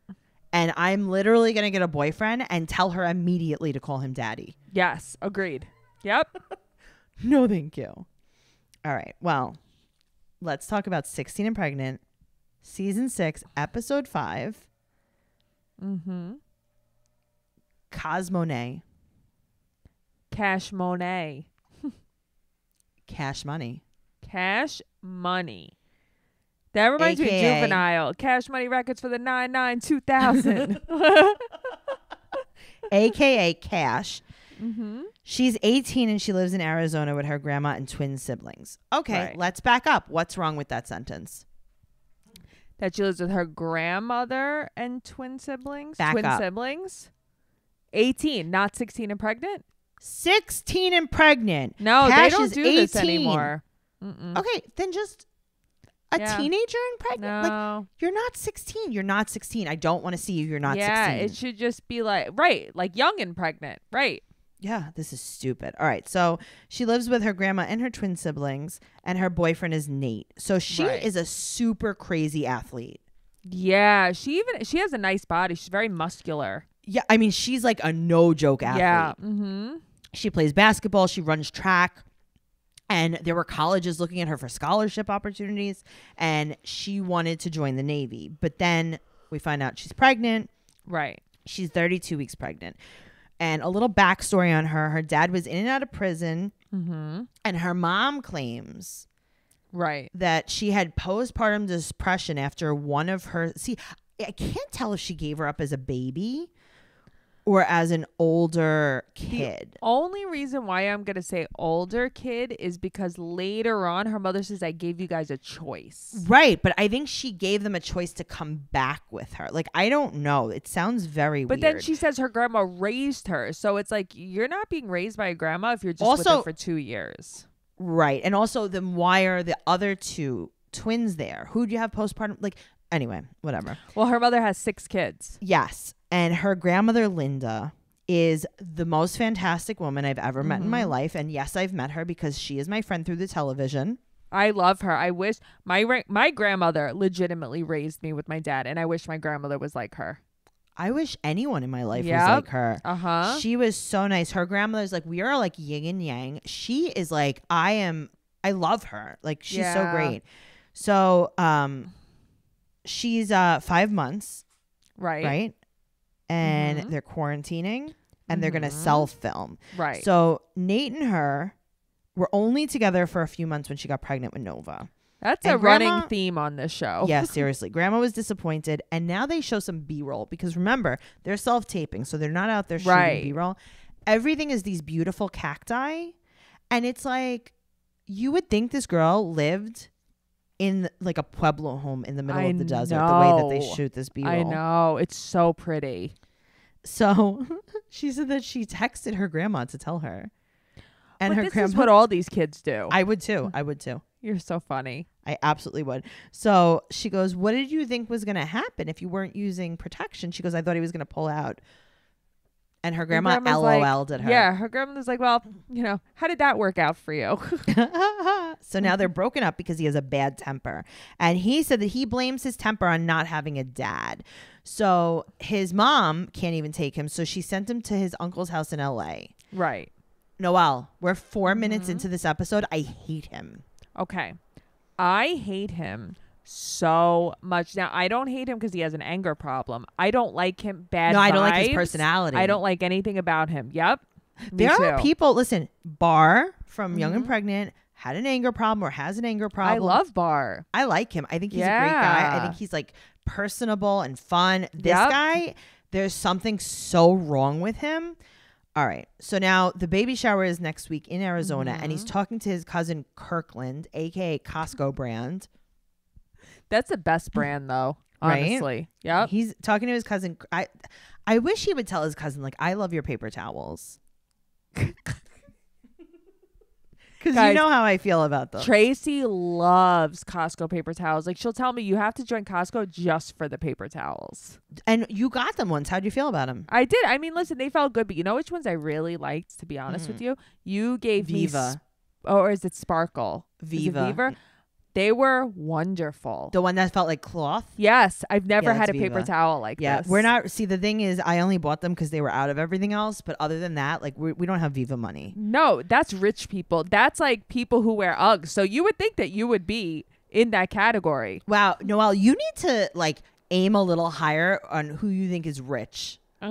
and I'm literally gonna get a boyfriend and tell her immediately to call him daddy. Yes. Agreed. Yep. No, thank you. All right. Well, let's talk about 16 and Pregnant, season six, episode five. mm-hmm. Kasmonyae, Cash Monet. cash money. Cash Money. That reminds me of Juvenile. Cash Money Records for the 99 2000. AKA Cash. mm-hmm. She's 18 and she lives in Arizona with her grandma and twin siblings. Okay, Right. let's back up. What's wrong with that sentence? That she lives with her grandmother and twin siblings. Back twin up. siblings. 18, not 16 and pregnant? 16 and pregnant. No, Cash they don't do this anymore. Mm-mm. Okay, then just a Yeah. teenager and pregnant. Like No. you're not 16. You're not 16. I don't want to see you. You're not yeah, 16. it should just be like, right, like young and pregnant. Right. Yeah, this is stupid. All right. So she lives with her grandma and her twin siblings, and her boyfriend is Nate. So she Right. is a super crazy athlete. Yeah, she even she has a nice body. She's very muscular. Yeah, I mean, she's like a no joke athlete. Yeah. Mm-hmm. She plays basketball, she runs track, and there were colleges looking at her for scholarship opportunities, and she wanted to join the Navy. But then we find out she's pregnant. Right. She's 32 weeks pregnant. And a little backstory on her: her dad was in and out of prison, Mm-hmm. and her mom claims Right. that she had postpartum depression after one of her. See, I can't tell if she gave her up as a baby or as an older kid. The Only reason why I'm gonna say older kid is because later on her mother says I gave you guys a choice. Right, but I think she gave them a choice to come back with her. Like I don't know. It sounds very But weird. then she says her grandma raised her, so it's like you're not being raised by a grandma if you're just with Also- her for two years. right, and also then why are the other two twins there? Who do you have postpartum? Like anyway, whatever. Well, her mother has six kids. Yes, and her grandmother Linda is the most fantastic woman I've ever met in my Mm-hmm. life, and yes, I've met her because she is my friend through the television. I love her. I wish my ra- my grandmother legitimately raised me with my dad, and I wish my grandmother was like her. I wish anyone in my life was like her. Uh huh. She was so nice. Her grandmother's like, we are like yin and yang. She is like, I am, I love her. Like, she's so Yeah. great. So, um, she's uh five months, Right. right? And Mhm. they're quarantining and they're gonna Mhm. self film. Right. So Nate and her were only together for a few months when she got pregnant with Nova. That's and a running theme on this show. Yeah, seriously. Grandma was disappointed. And now they show some B roll because remember, they're self taping. So they're not out there shooting Right. B roll. Everything is these beautiful cacti. And it's like, you would think this girl lived in like a Pueblo home in the middle I of the desert, the way that they shoot this B roll. I know. It's so pretty. So she said that she texted her grandma to tell her. And but her this grandma. is what all these kids do. I would too. I would too. You're so funny. I absolutely would. So she goes, What did you think was going to happen if you weren't using protection? She goes, I thought he was going to pull out. And her grandma LOL'd at her. Yeah, her grandmother's like, well, you know, how did that work out for you? so now they're broken up because he has a bad temper. And he said that he blames his temper on not having a dad. So his mom can't even take him. So she sent him to his uncle's house in LA. right. Noelle, we're 4 minutes Mm-hmm. into this episode. I hate him. Okay. I hate him so much. Now, I don't hate him because he has an anger problem. I don't like him bad. no, I don't like his personality. I don't like anything about him. Yep. There are people, listen, Bar from Young and Mhm. Pregnant had an anger problem or has an anger problem. I love Bar. I like him. I think he's a great guy. I think he's like personable and fun. This Yep. guy, there's something so wrong with him. All right. So now the baby shower is next week in Arizona, and Mm-hmm. he's talking to his cousin Kirkland, aka Costco brand. That's the best brand, though. Right? Honestly. Yep. He's talking to his cousin. I, I wish he would tell his cousin like, "I love your paper towels," because you know how I feel about them. Tracey loves Costco paper towels. Like she'll tell me you have to join Costco just for the paper towels. and you got them once. How do you feel about them? I did. I mean, listen, they felt good, but you know which ones I really liked, to be honest with mm-hmm. you? You gave me Viva. Sp- oh, or is it Sparkle? Is it Viva. Viva? They were wonderful. The one that felt like cloth. yes, I've never Yeah, had a it's paper towel like Yeah, this. we're not. See, the thing is, I only bought them because they were out of everything else. But other than that, like we, we don't have Viva money. No, that's rich people. That's like people who wear Uggs. So you would think that you would be in that category. Wow, Noelle, you need to like aim a little higher on who you think is rich.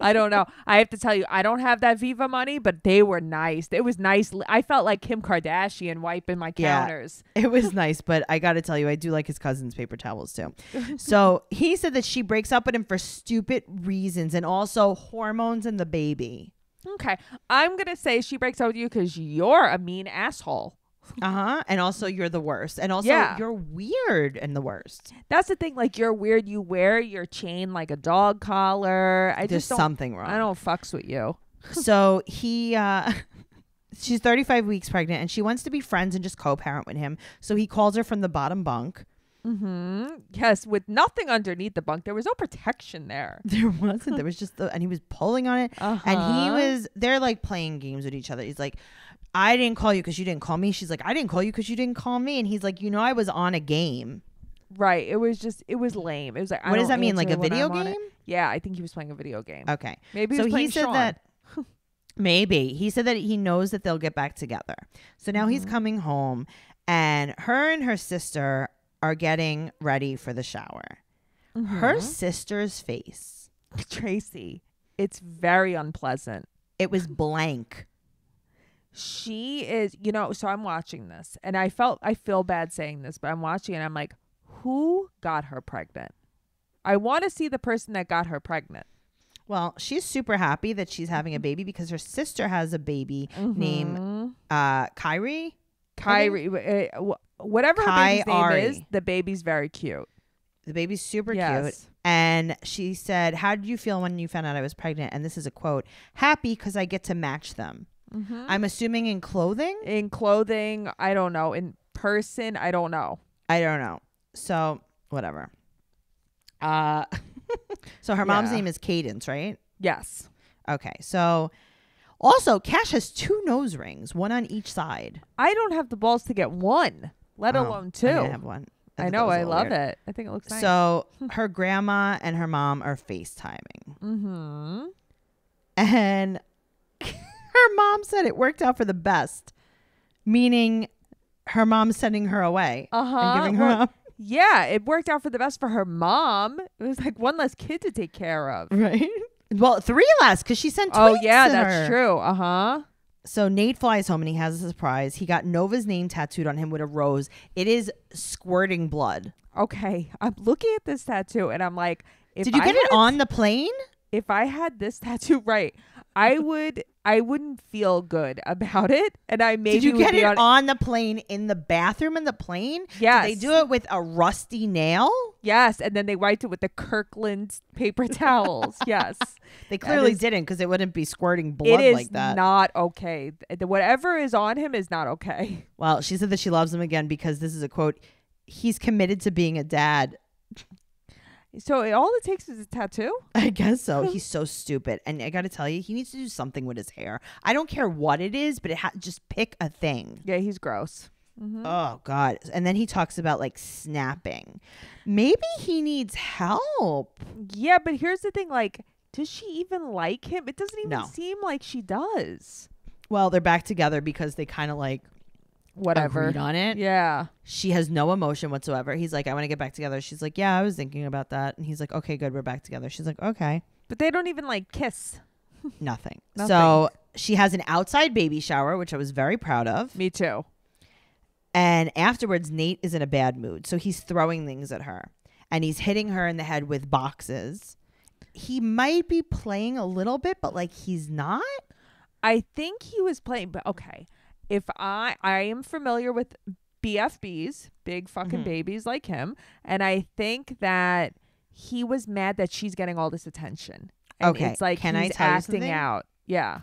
I don't know. I have to tell you, I don't have that Viva money, but they were nice. It was nice. I felt like Kim Kardashian wiping my Yeah. counters. It was nice, but I got to tell you, I do like his cousin's paper towels too. So he said that she breaks up with him for stupid reasons and also hormones and the baby. Okay. I'm going to say she breaks up with you because you're a mean asshole. Uh huh. And also, you're the worst. And also, Yeah. you're weird and the worst. That's the thing. Like, you're weird. You wear your chain like a dog collar. I There's just don't. something wrong. I don't fucks with you. so he uh she's 35 weeks pregnant and she wants to be friends and just co-parent with him so he calls her from the bottom bunk Mm-hmm. Yes, with nothing underneath the bunk. There was no protection there. there wasn't there was just the and he was pulling on it Uh-huh. and he was they're like playing games with each other he's like i didn't call you because you didn't call me she's like i didn't call you because you didn't call me and he's like you know i was on a game Right. It was just, it was lame. It was like, I what does that mean like a video game. Yeah, I think he was playing a video game. okay Maybe he so he said Sean. that maybe he said that he knows that they'll get back together so now he's Mhm. coming home and her and her sister are getting ready for the shower her Mhm. sister's face Tracey, it's very unpleasant. It was blank. She is, you know, so I'm watching this and I felt, I feel bad saying this, but I'm watching and I'm like, who got her pregnant? I want to see the person that got her pregnant. Well, she's super happy that she's having a baby because her sister has a baby named Mhm. uh Kyrie. Kyrie, uh, wh- whatever her baby's name Kyrie. is, the baby's very cute. The baby's super cute. And she said, How did you feel when you found out I was pregnant? And this is a quote Happy because I get to match them. Mhm. I'm assuming in clothing? In clothing, I don't know. In person, I don't know. I don't know. So, whatever. Uh, so her mom's Yeah. name is Cadence, right? Yes. Okay. So, also, Cash has two nose rings, one on each side. I don't have the balls to get one, let Oh, alone I two. didn't have one. I, that know. I love weird. it. I think it looks nice. So, her grandma and her mom are FaceTiming. mm-hmm. And her mom said it worked out for the best, meaning her mom sending her away Uh huh. and giving her up. Yeah, it worked out for the best for her mom. It was like one less kid to take care of. Right? Well, three less because she sent Oh yeah, that's her. true. Uh huh. So Nate flies home and he has a surprise. He got Nova's name tattooed on him with a rose. It is squirting blood. Okay, I'm looking at this tattoo and I'm like, if Did you I get it on the plane? If I had this tattoo right, I would. I wouldn't feel good about it, and I maybe Did you get it on, on the plane in the bathroom in the plane? Yes. Did they do it with a rusty nail? Yes, and then they wiped it with the Kirkland paper towels. yes, They clearly is- didn't because it wouldn't be squirting blood it is like that. not okay. Whatever is on him is not okay. well, she said that she loves him again because this is a quote. He's committed to being a dad. So it, all it takes is a tattoo. I guess so. He's so stupid, and I got to tell you, he needs to do something with his hair. I don't care what it is, but it ha- just pick a thing. Yeah, he's gross. Mm-hmm. Oh God! And then he talks about like snapping. Maybe he needs help. Yeah, but here's the thing: like, does she even like him? It doesn't even No. seem like she does. Well, they're back together because they kind of like Whatever. on it. Yeah. She has no emotion whatsoever. He's like, I want to get back together. She's like, Yeah, I was thinking about that. And he's like, Okay, good, we're back together. She's like, Okay, But they don't even like kiss. nothing. Nothing. So she has an outside baby shower, which I was very proud of. Me too. And afterwards, Nate is in a bad mood. So he's throwing things at her and he's hitting her in the head with boxes. He might be playing a little bit, but like he's not. I think he was playing, but okay. If I I am familiar with BFBs, big fucking Mhm. babies like him, and I think that he was mad that she's getting all this attention. And Okay, it's like can I he's tell acting out. Yeah.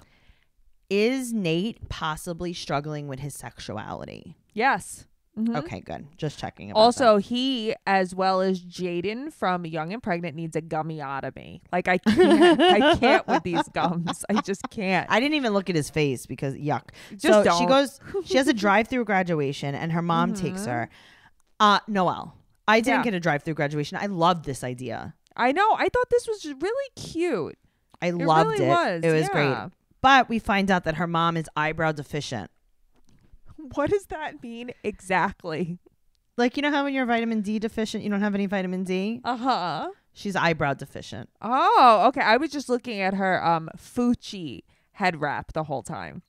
Is Nate possibly struggling with his sexuality? Yes. Mhm. Okay, good. Just checking. About Also, he as well as Jaden from Young and Pregnant needs a gummyotomy. Like I can't, I can't with these gums. I just can't. I didn't even look at his face because yuck. Just so don't. she goes. She has a drive-through graduation, and her mom takes Mhm. her. Uh, Noelle. I didn't Yeah. get a drive-through graduation. I loved this idea. I know. I thought this was really cute. I It loved really it. was. it was yeah. great. But we find out that her mom is eyebrow deficient. What does that mean exactly? Like you know how when you're vitamin D deficient, you don't have any vitamin D. Uh huh. She's eyebrow deficient. Oh, okay. I was just looking at her um Fuchi head wrap the whole time.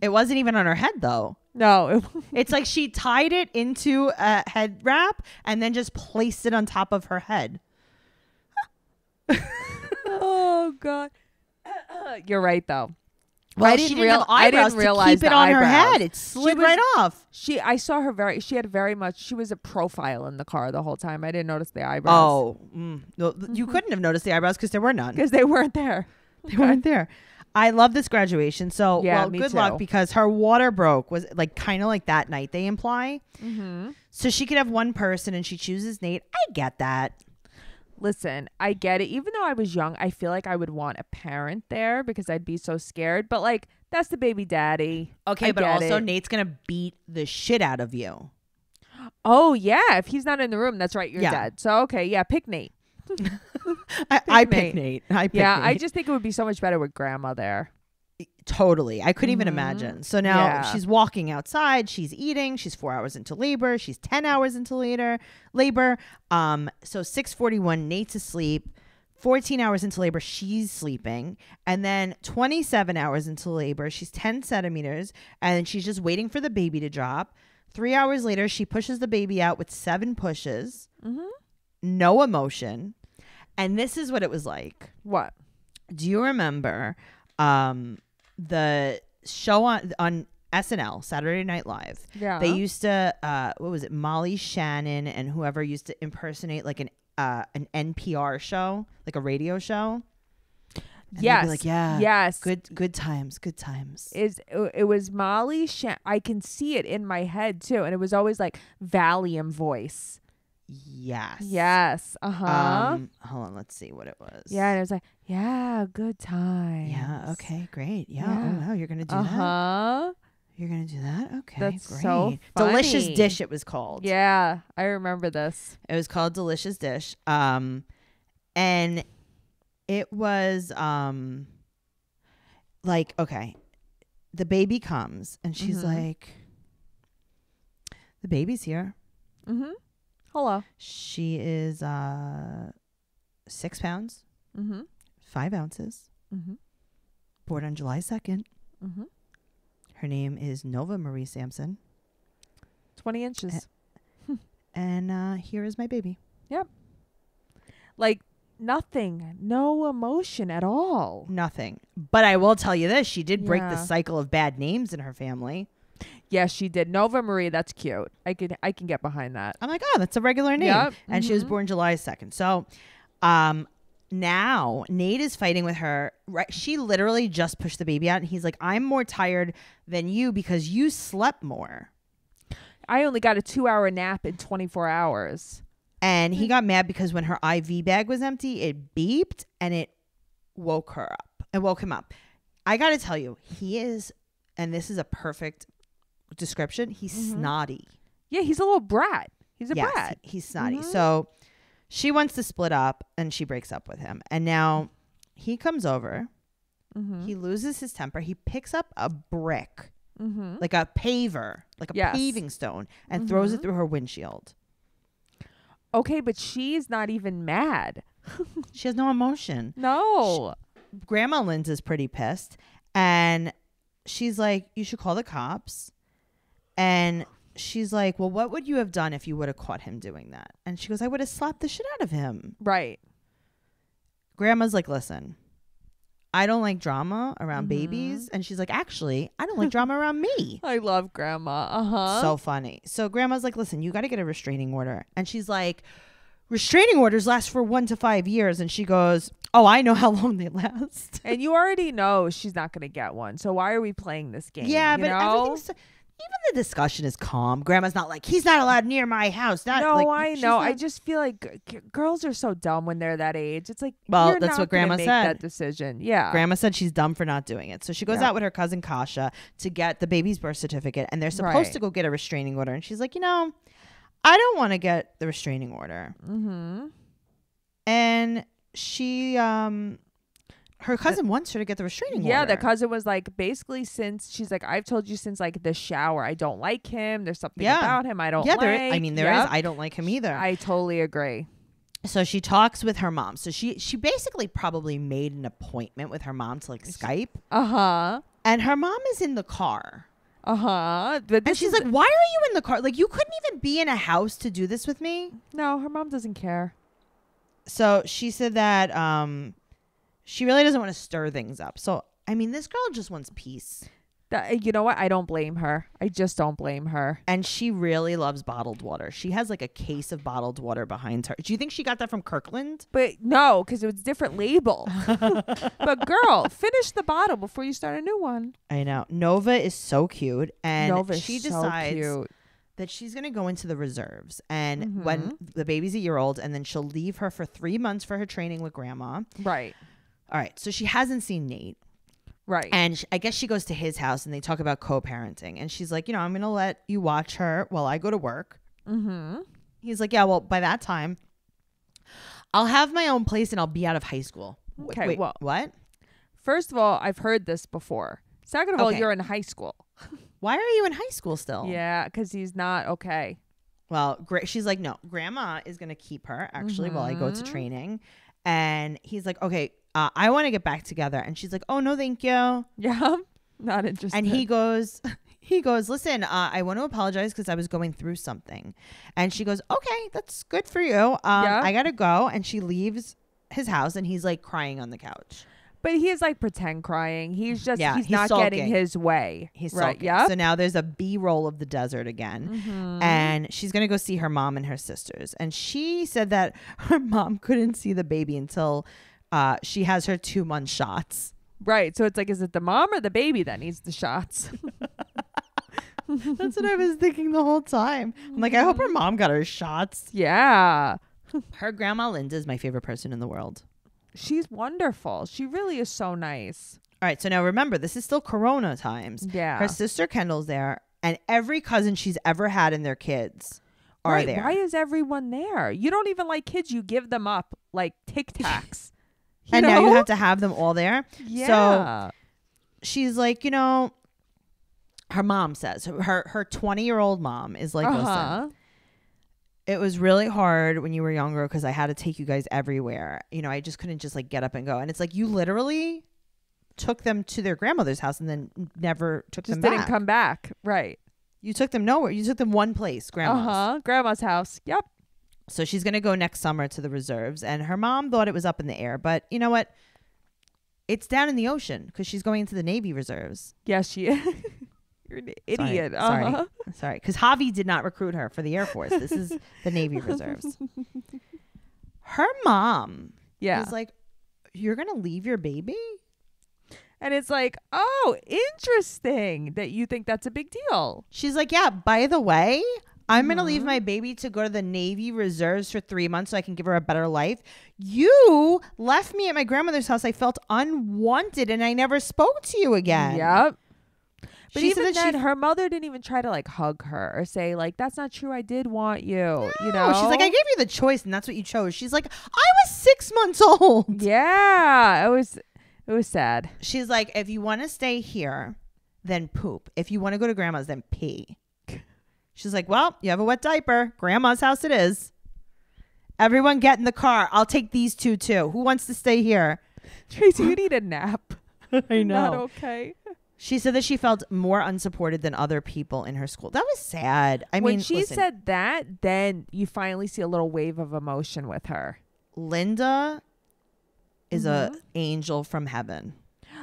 It wasn't even on her head though. No. It, It's like she tied it into a head wrap and then just placed it on top of her head. oh God. You're right though. Well, I she didn't real- I didn't realize keep it on her eyebrows. head. It slid was- right off. She I saw her very she had very much she was a profile in the car the whole time. I didn't notice the eyebrows. Oh, mm. No, th- you couldn't have noticed the eyebrows because there were none. Because they weren't there. They weren't there. I love this graduation. So, Yeah, well, good too. luck because her water broke. Was like kind of like that night they imply. Mm-hmm. So she could have one person and she chooses Nate. I get that. Listen, I get it. Even though I was young, I feel like I would want a parent there because I'd be so scared. But like, that's the baby daddy. Okay, I but also it. Nate's gonna beat the shit out of you. Oh yeah, if he's not in the room, that's right. You're Yeah. dead. So okay, yeah, pick Nate. I, I Nate. pick Nate. I pick yeah, I just think it would be so much better with grandma there. Totally. I couldn't even Mhm. imagine. So now Yeah. she's walking outside. She's eating. She's four hours into labor. She's ten hours into later labor. Um. So six forty one. Nate's asleep. 14 hours into labor, she's sleeping. And then 27 hours into labor, she's 10 centimeters and she's just waiting for the baby to drop. Three hours later, she pushes the baby out with seven pushes, Mhm. no emotion. And this is what it was like. What? Do you remember um, the show on, on SNL, Saturday Night Live? Yeah. They used to, uh, what was it? Molly Shannon and whoever used to impersonate like an uh, an NPR show, like a radio show. And yes. like yeah, Yes. good good times, good times. Is it was Molly Shan- I can see it in my head too, and it was always like Valium voice. Yes. Yes. Uh huh. Um, hold on, let's see what it was. yeah, and it was like, yeah, good time. Yeah. Okay. Great. Yeah. Yeah. Oh wow, you're gonna do Uh that. huh. You're gonna do that. Okay. That's great. so Delicious dish. It was called. Yeah, I remember this. It was called Delicious Dish. Um, and it was um, like okay, the baby comes and she's Mhm. like, the baby's here. Mm-hmm. Hello. She is uh, six pounds, Mm-hmm. five ounces, Mm-hmm. born on July second. Mm-hmm. Her name is Nova Marie Sampson, Twenty inches. and uh, here is my baby. Yep. Like nothing, no emotion at all. Nothing. But I will tell you this: she did break the cycle of bad names in her family. Yes, she did. Nova Marie, that's cute. I can I can get behind that. I'm like, oh, that's a regular name. Yep. And she was Mhm. born July 2nd. So um now Nate is fighting with her. Right. She literally just pushed the baby out and he's like, I'm more tired than you because you slept more. I only got a two hour nap in 24 hours. And he got mad because when her IV bag was empty, it beeped and it woke her up. It woke him up. I got to tell you, he is, and this is a perfect description, he's Mhm. snotty. Yeah, he's a little brat. He's a yes, brat. he's snotty. Mhm. So she wants to split up and she breaks up with him. And now he comes over. Mm-hmm. He loses his temper. He picks up a brick, mm-hmm. like a paver, like a Yes. paving stone, and throws it Mhm. through her windshield. Okay, but she's not even mad. She has no emotion. No. Grandma Lynn's is pretty pissed. And she's like, You should call the cops. And she's like, Well, what would you have done if you would have caught him doing that? And she goes, I would have slapped the shit out of him. right. grandma's like, listen, I don't like drama around Mhm. babies. And she's like, actually, I don't like drama around me. I love grandma. Uh-huh. So funny. So grandma's like, listen, you got to get a restraining order. And she's like, restraining orders last for one to five years. And she goes, oh, I know how long they last. and you already know she's not going to get one. So why are we playing this game? yeah, you but know? everything's. So, even the discussion is calm. Grandma's not like he's not allowed near my house. Not no, like, I know. I just feel like girls are so dumb when they're that age. It's like, Well, that's not what Grandma make said. That decision, yeah. Grandma said she's dumb for not doing it. So she goes Yeah. out with her cousin Kasha to get the baby's birth certificate and they're supposed Right. to go get a restraining order. And she's like, you know, I don't want to get the restraining order. mm-hmm. And she, um, her cousin wants her to get the restraining Yeah, order. Yeah, the cousin was like, basically, since she's like, I've told you since like the shower, I don't like him. There's something Yeah. about him I don't yeah, like. there is. I mean, there is. Yep. I don't like him either. I totally agree. so she talks with her mom. So she she basically probably made an appointment with her mom to like Skype. Uh huh. And her mom is in the car. Uh huh. And she's like, "Why are you in the car? Like you couldn't even be in a house to do this with me?" no, her mom doesn't care. so she said that um she really doesn't want to stir things up so i mean this girl just wants peace That, you know what? I don't blame her. I just don't blame her. and she really loves bottled water she has like a case of bottled water behind her do you think she got that from kirkland But no, because it was different label. but girl, finish the bottle before you start a new one. i know nova is so cute and Nova's she so decides cute. that she's going to go into the reserves and when Mhm. the baby's a year old and then she'll leave her for three months for her training with grandma Right. All right so she hasn't seen nate Right. And sh- I guess she goes to his house and they talk about co parenting. And she's like, you know, I'm going to let you watch her while I go to work. mm-hmm. He's like, yeah, well, by that time, I'll have my own place and I'll be out of high school. Okay, wait, well- what? First of all, I've heard this before. Second of all, you're in high school. Why are you in high school still? Yeah, because he's not okay. Well, gra- she's like, no, grandma is going to keep her actually while I go to Mhm. training. and he's like, "Okay, uh, I want to get back together," and she's like, "Oh no, thank you." Yeah. Not interested. And he goes, he goes, listen, uh, I want to apologize because I was going through something. And she goes, okay, that's good for you. Um, Yeah. I gotta go. And she leaves his house, and he's like crying on the couch. But he is like pretend crying. He's just Yeah, he's, he's not getting his way. He's right. sulking. Yeah. So now there's a B roll of the desert again. Mm-hmm. And she's gonna go see her mom and her sisters. And she said that her mom couldn't see the baby until uh, she has her two month shots. right. So it's like, is it the mom or the baby that needs the shots? That's what I was thinking the whole time. I'm like, I hope her mom got her shots. yeah. Her grandma Linda is my favorite person in the world. She's wonderful. She really is so nice. All right, so now remember, this is still Corona times. Yeah. Her sister Kendall's there, and every cousin she's ever had and their kids are right. there. Why is everyone there? You don't even like kids. You give them up like Tic Tacs. And now you have to have them all there. Yeah. So She's like, you know, her mom says her her 20 year old mom is like, listen, uh-huh. it was really hard when you were younger because I had to take you guys everywhere. You know, I just couldn't just like get up and go. And it's like you literally took them to their grandmother's house and then never took Just them didn't back. come back. Right. you took them nowhere. You took them one place, grandma's. Uh huh. Grandma's house. Yep. So she's going to go next summer to the reserves. And her mom thought it was up in the air. But you know what? It's down in the ocean because she's going into the Navy reserves. Yes, she is. You're an idiot. sorry. Uh-huh. Sorry. Because Javi did not recruit her for the Air Force. This is the Navy reserves. Her mom Yeah. is like, You're going to leave your baby? and it's like, oh, interesting that you think that's a big deal. She's like, Yeah, by the way, I'm going to leave Mhm. my baby to go to the Navy reserves for three months so I can give her a better life. You left me at my grandmother's house. I felt unwanted and I never spoke to you again. Yep. But She said even then, her mother didn't even try to like hug her or say like, "That's not true. I did want you." you know, she's like, I gave you the choice, and that's what you chose. She's like, I was six months old. yeah, it was, it was sad. She's like, if you want to stay here, then poop. If you want to go to grandma's, then pee. She's like, well, you have a wet diaper. Grandma's house it is. Everyone get in the car. I'll take these two too. Who wants to stay here? Tracey, you need a nap. I know. Not okay. She said that she felt more unsupported than other people in her school. That was sad. I mean when mean, she listen, said that, then you finally see a little wave of emotion with her. Linda is a Mhm. angel from heaven.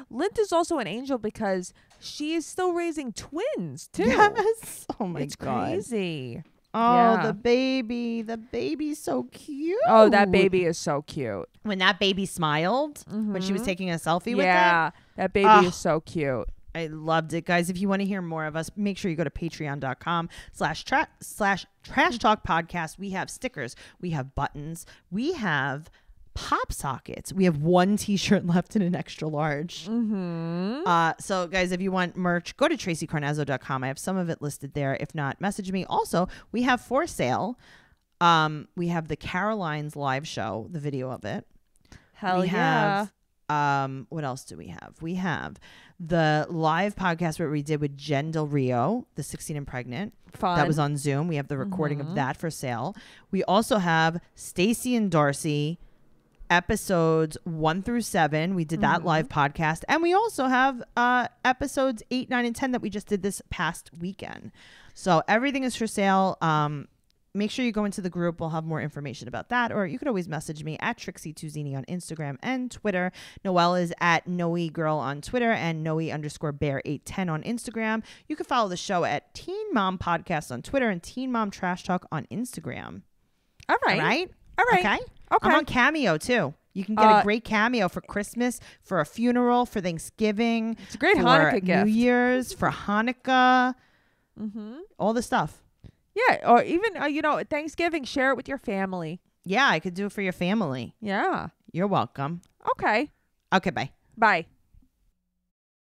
Linda's also an angel because she is still raising twins too. Yes. Oh my it's god. crazy. Oh, Yeah. the baby. The baby's so cute. Oh, that baby is so cute. When that baby smiled when she was Mhm. taking a selfie with it. yeah, that baby Ah. is so cute. I loved it, guys. If you want to hear more of us, make sure you go to patreon.com slash tra- slash trash talk podcast. We have stickers, we have buttons, we have pop sockets. We have one t-shirt left in an extra large. Mm-hmm. Uh, so guys, if you want merch, go to traceycarnazzo.com. I have some of it listed there. If not, message me. Also, we have for sale. Um, we have the Caroline's live show, the video of it. Hell we yeah. have um what else do we have? We have the live podcast where we did with Jen Del Rio, the 16 and pregnant. Fun. That was on Zoom. We have the recording Mhm. of that for sale. We also have Stacey and Darcey episodes 1 through 7. We did that Mhm. live podcast and we also have uh episodes 8, 9 and 10 that we just did this past weekend. So everything is for sale. Um make sure you go into the group. We'll have more information about that. Or you could always message me at Trixie Tuzzini on Instagram and Twitter. Noelle is at Noe Girl on Twitter and Noey underscore Bear 810 on Instagram. You can follow the show at Teen Mom Podcast on Twitter and Teen Mom Trash Talk on Instagram. All right. All right? All right. Okay. Okay. I'm on Cameo too. You can get Uh, a great cameo for Christmas, for a funeral, for Thanksgiving, It's a great for Hanukkah New. Year's, for Hanukkah, Mm-hmm. all the stuff. Yeah, or even uh, you know Thanksgiving, share it with your family. Yeah, I could do it for your family. Yeah. You're welcome. Okay. Okay, bye. Bye.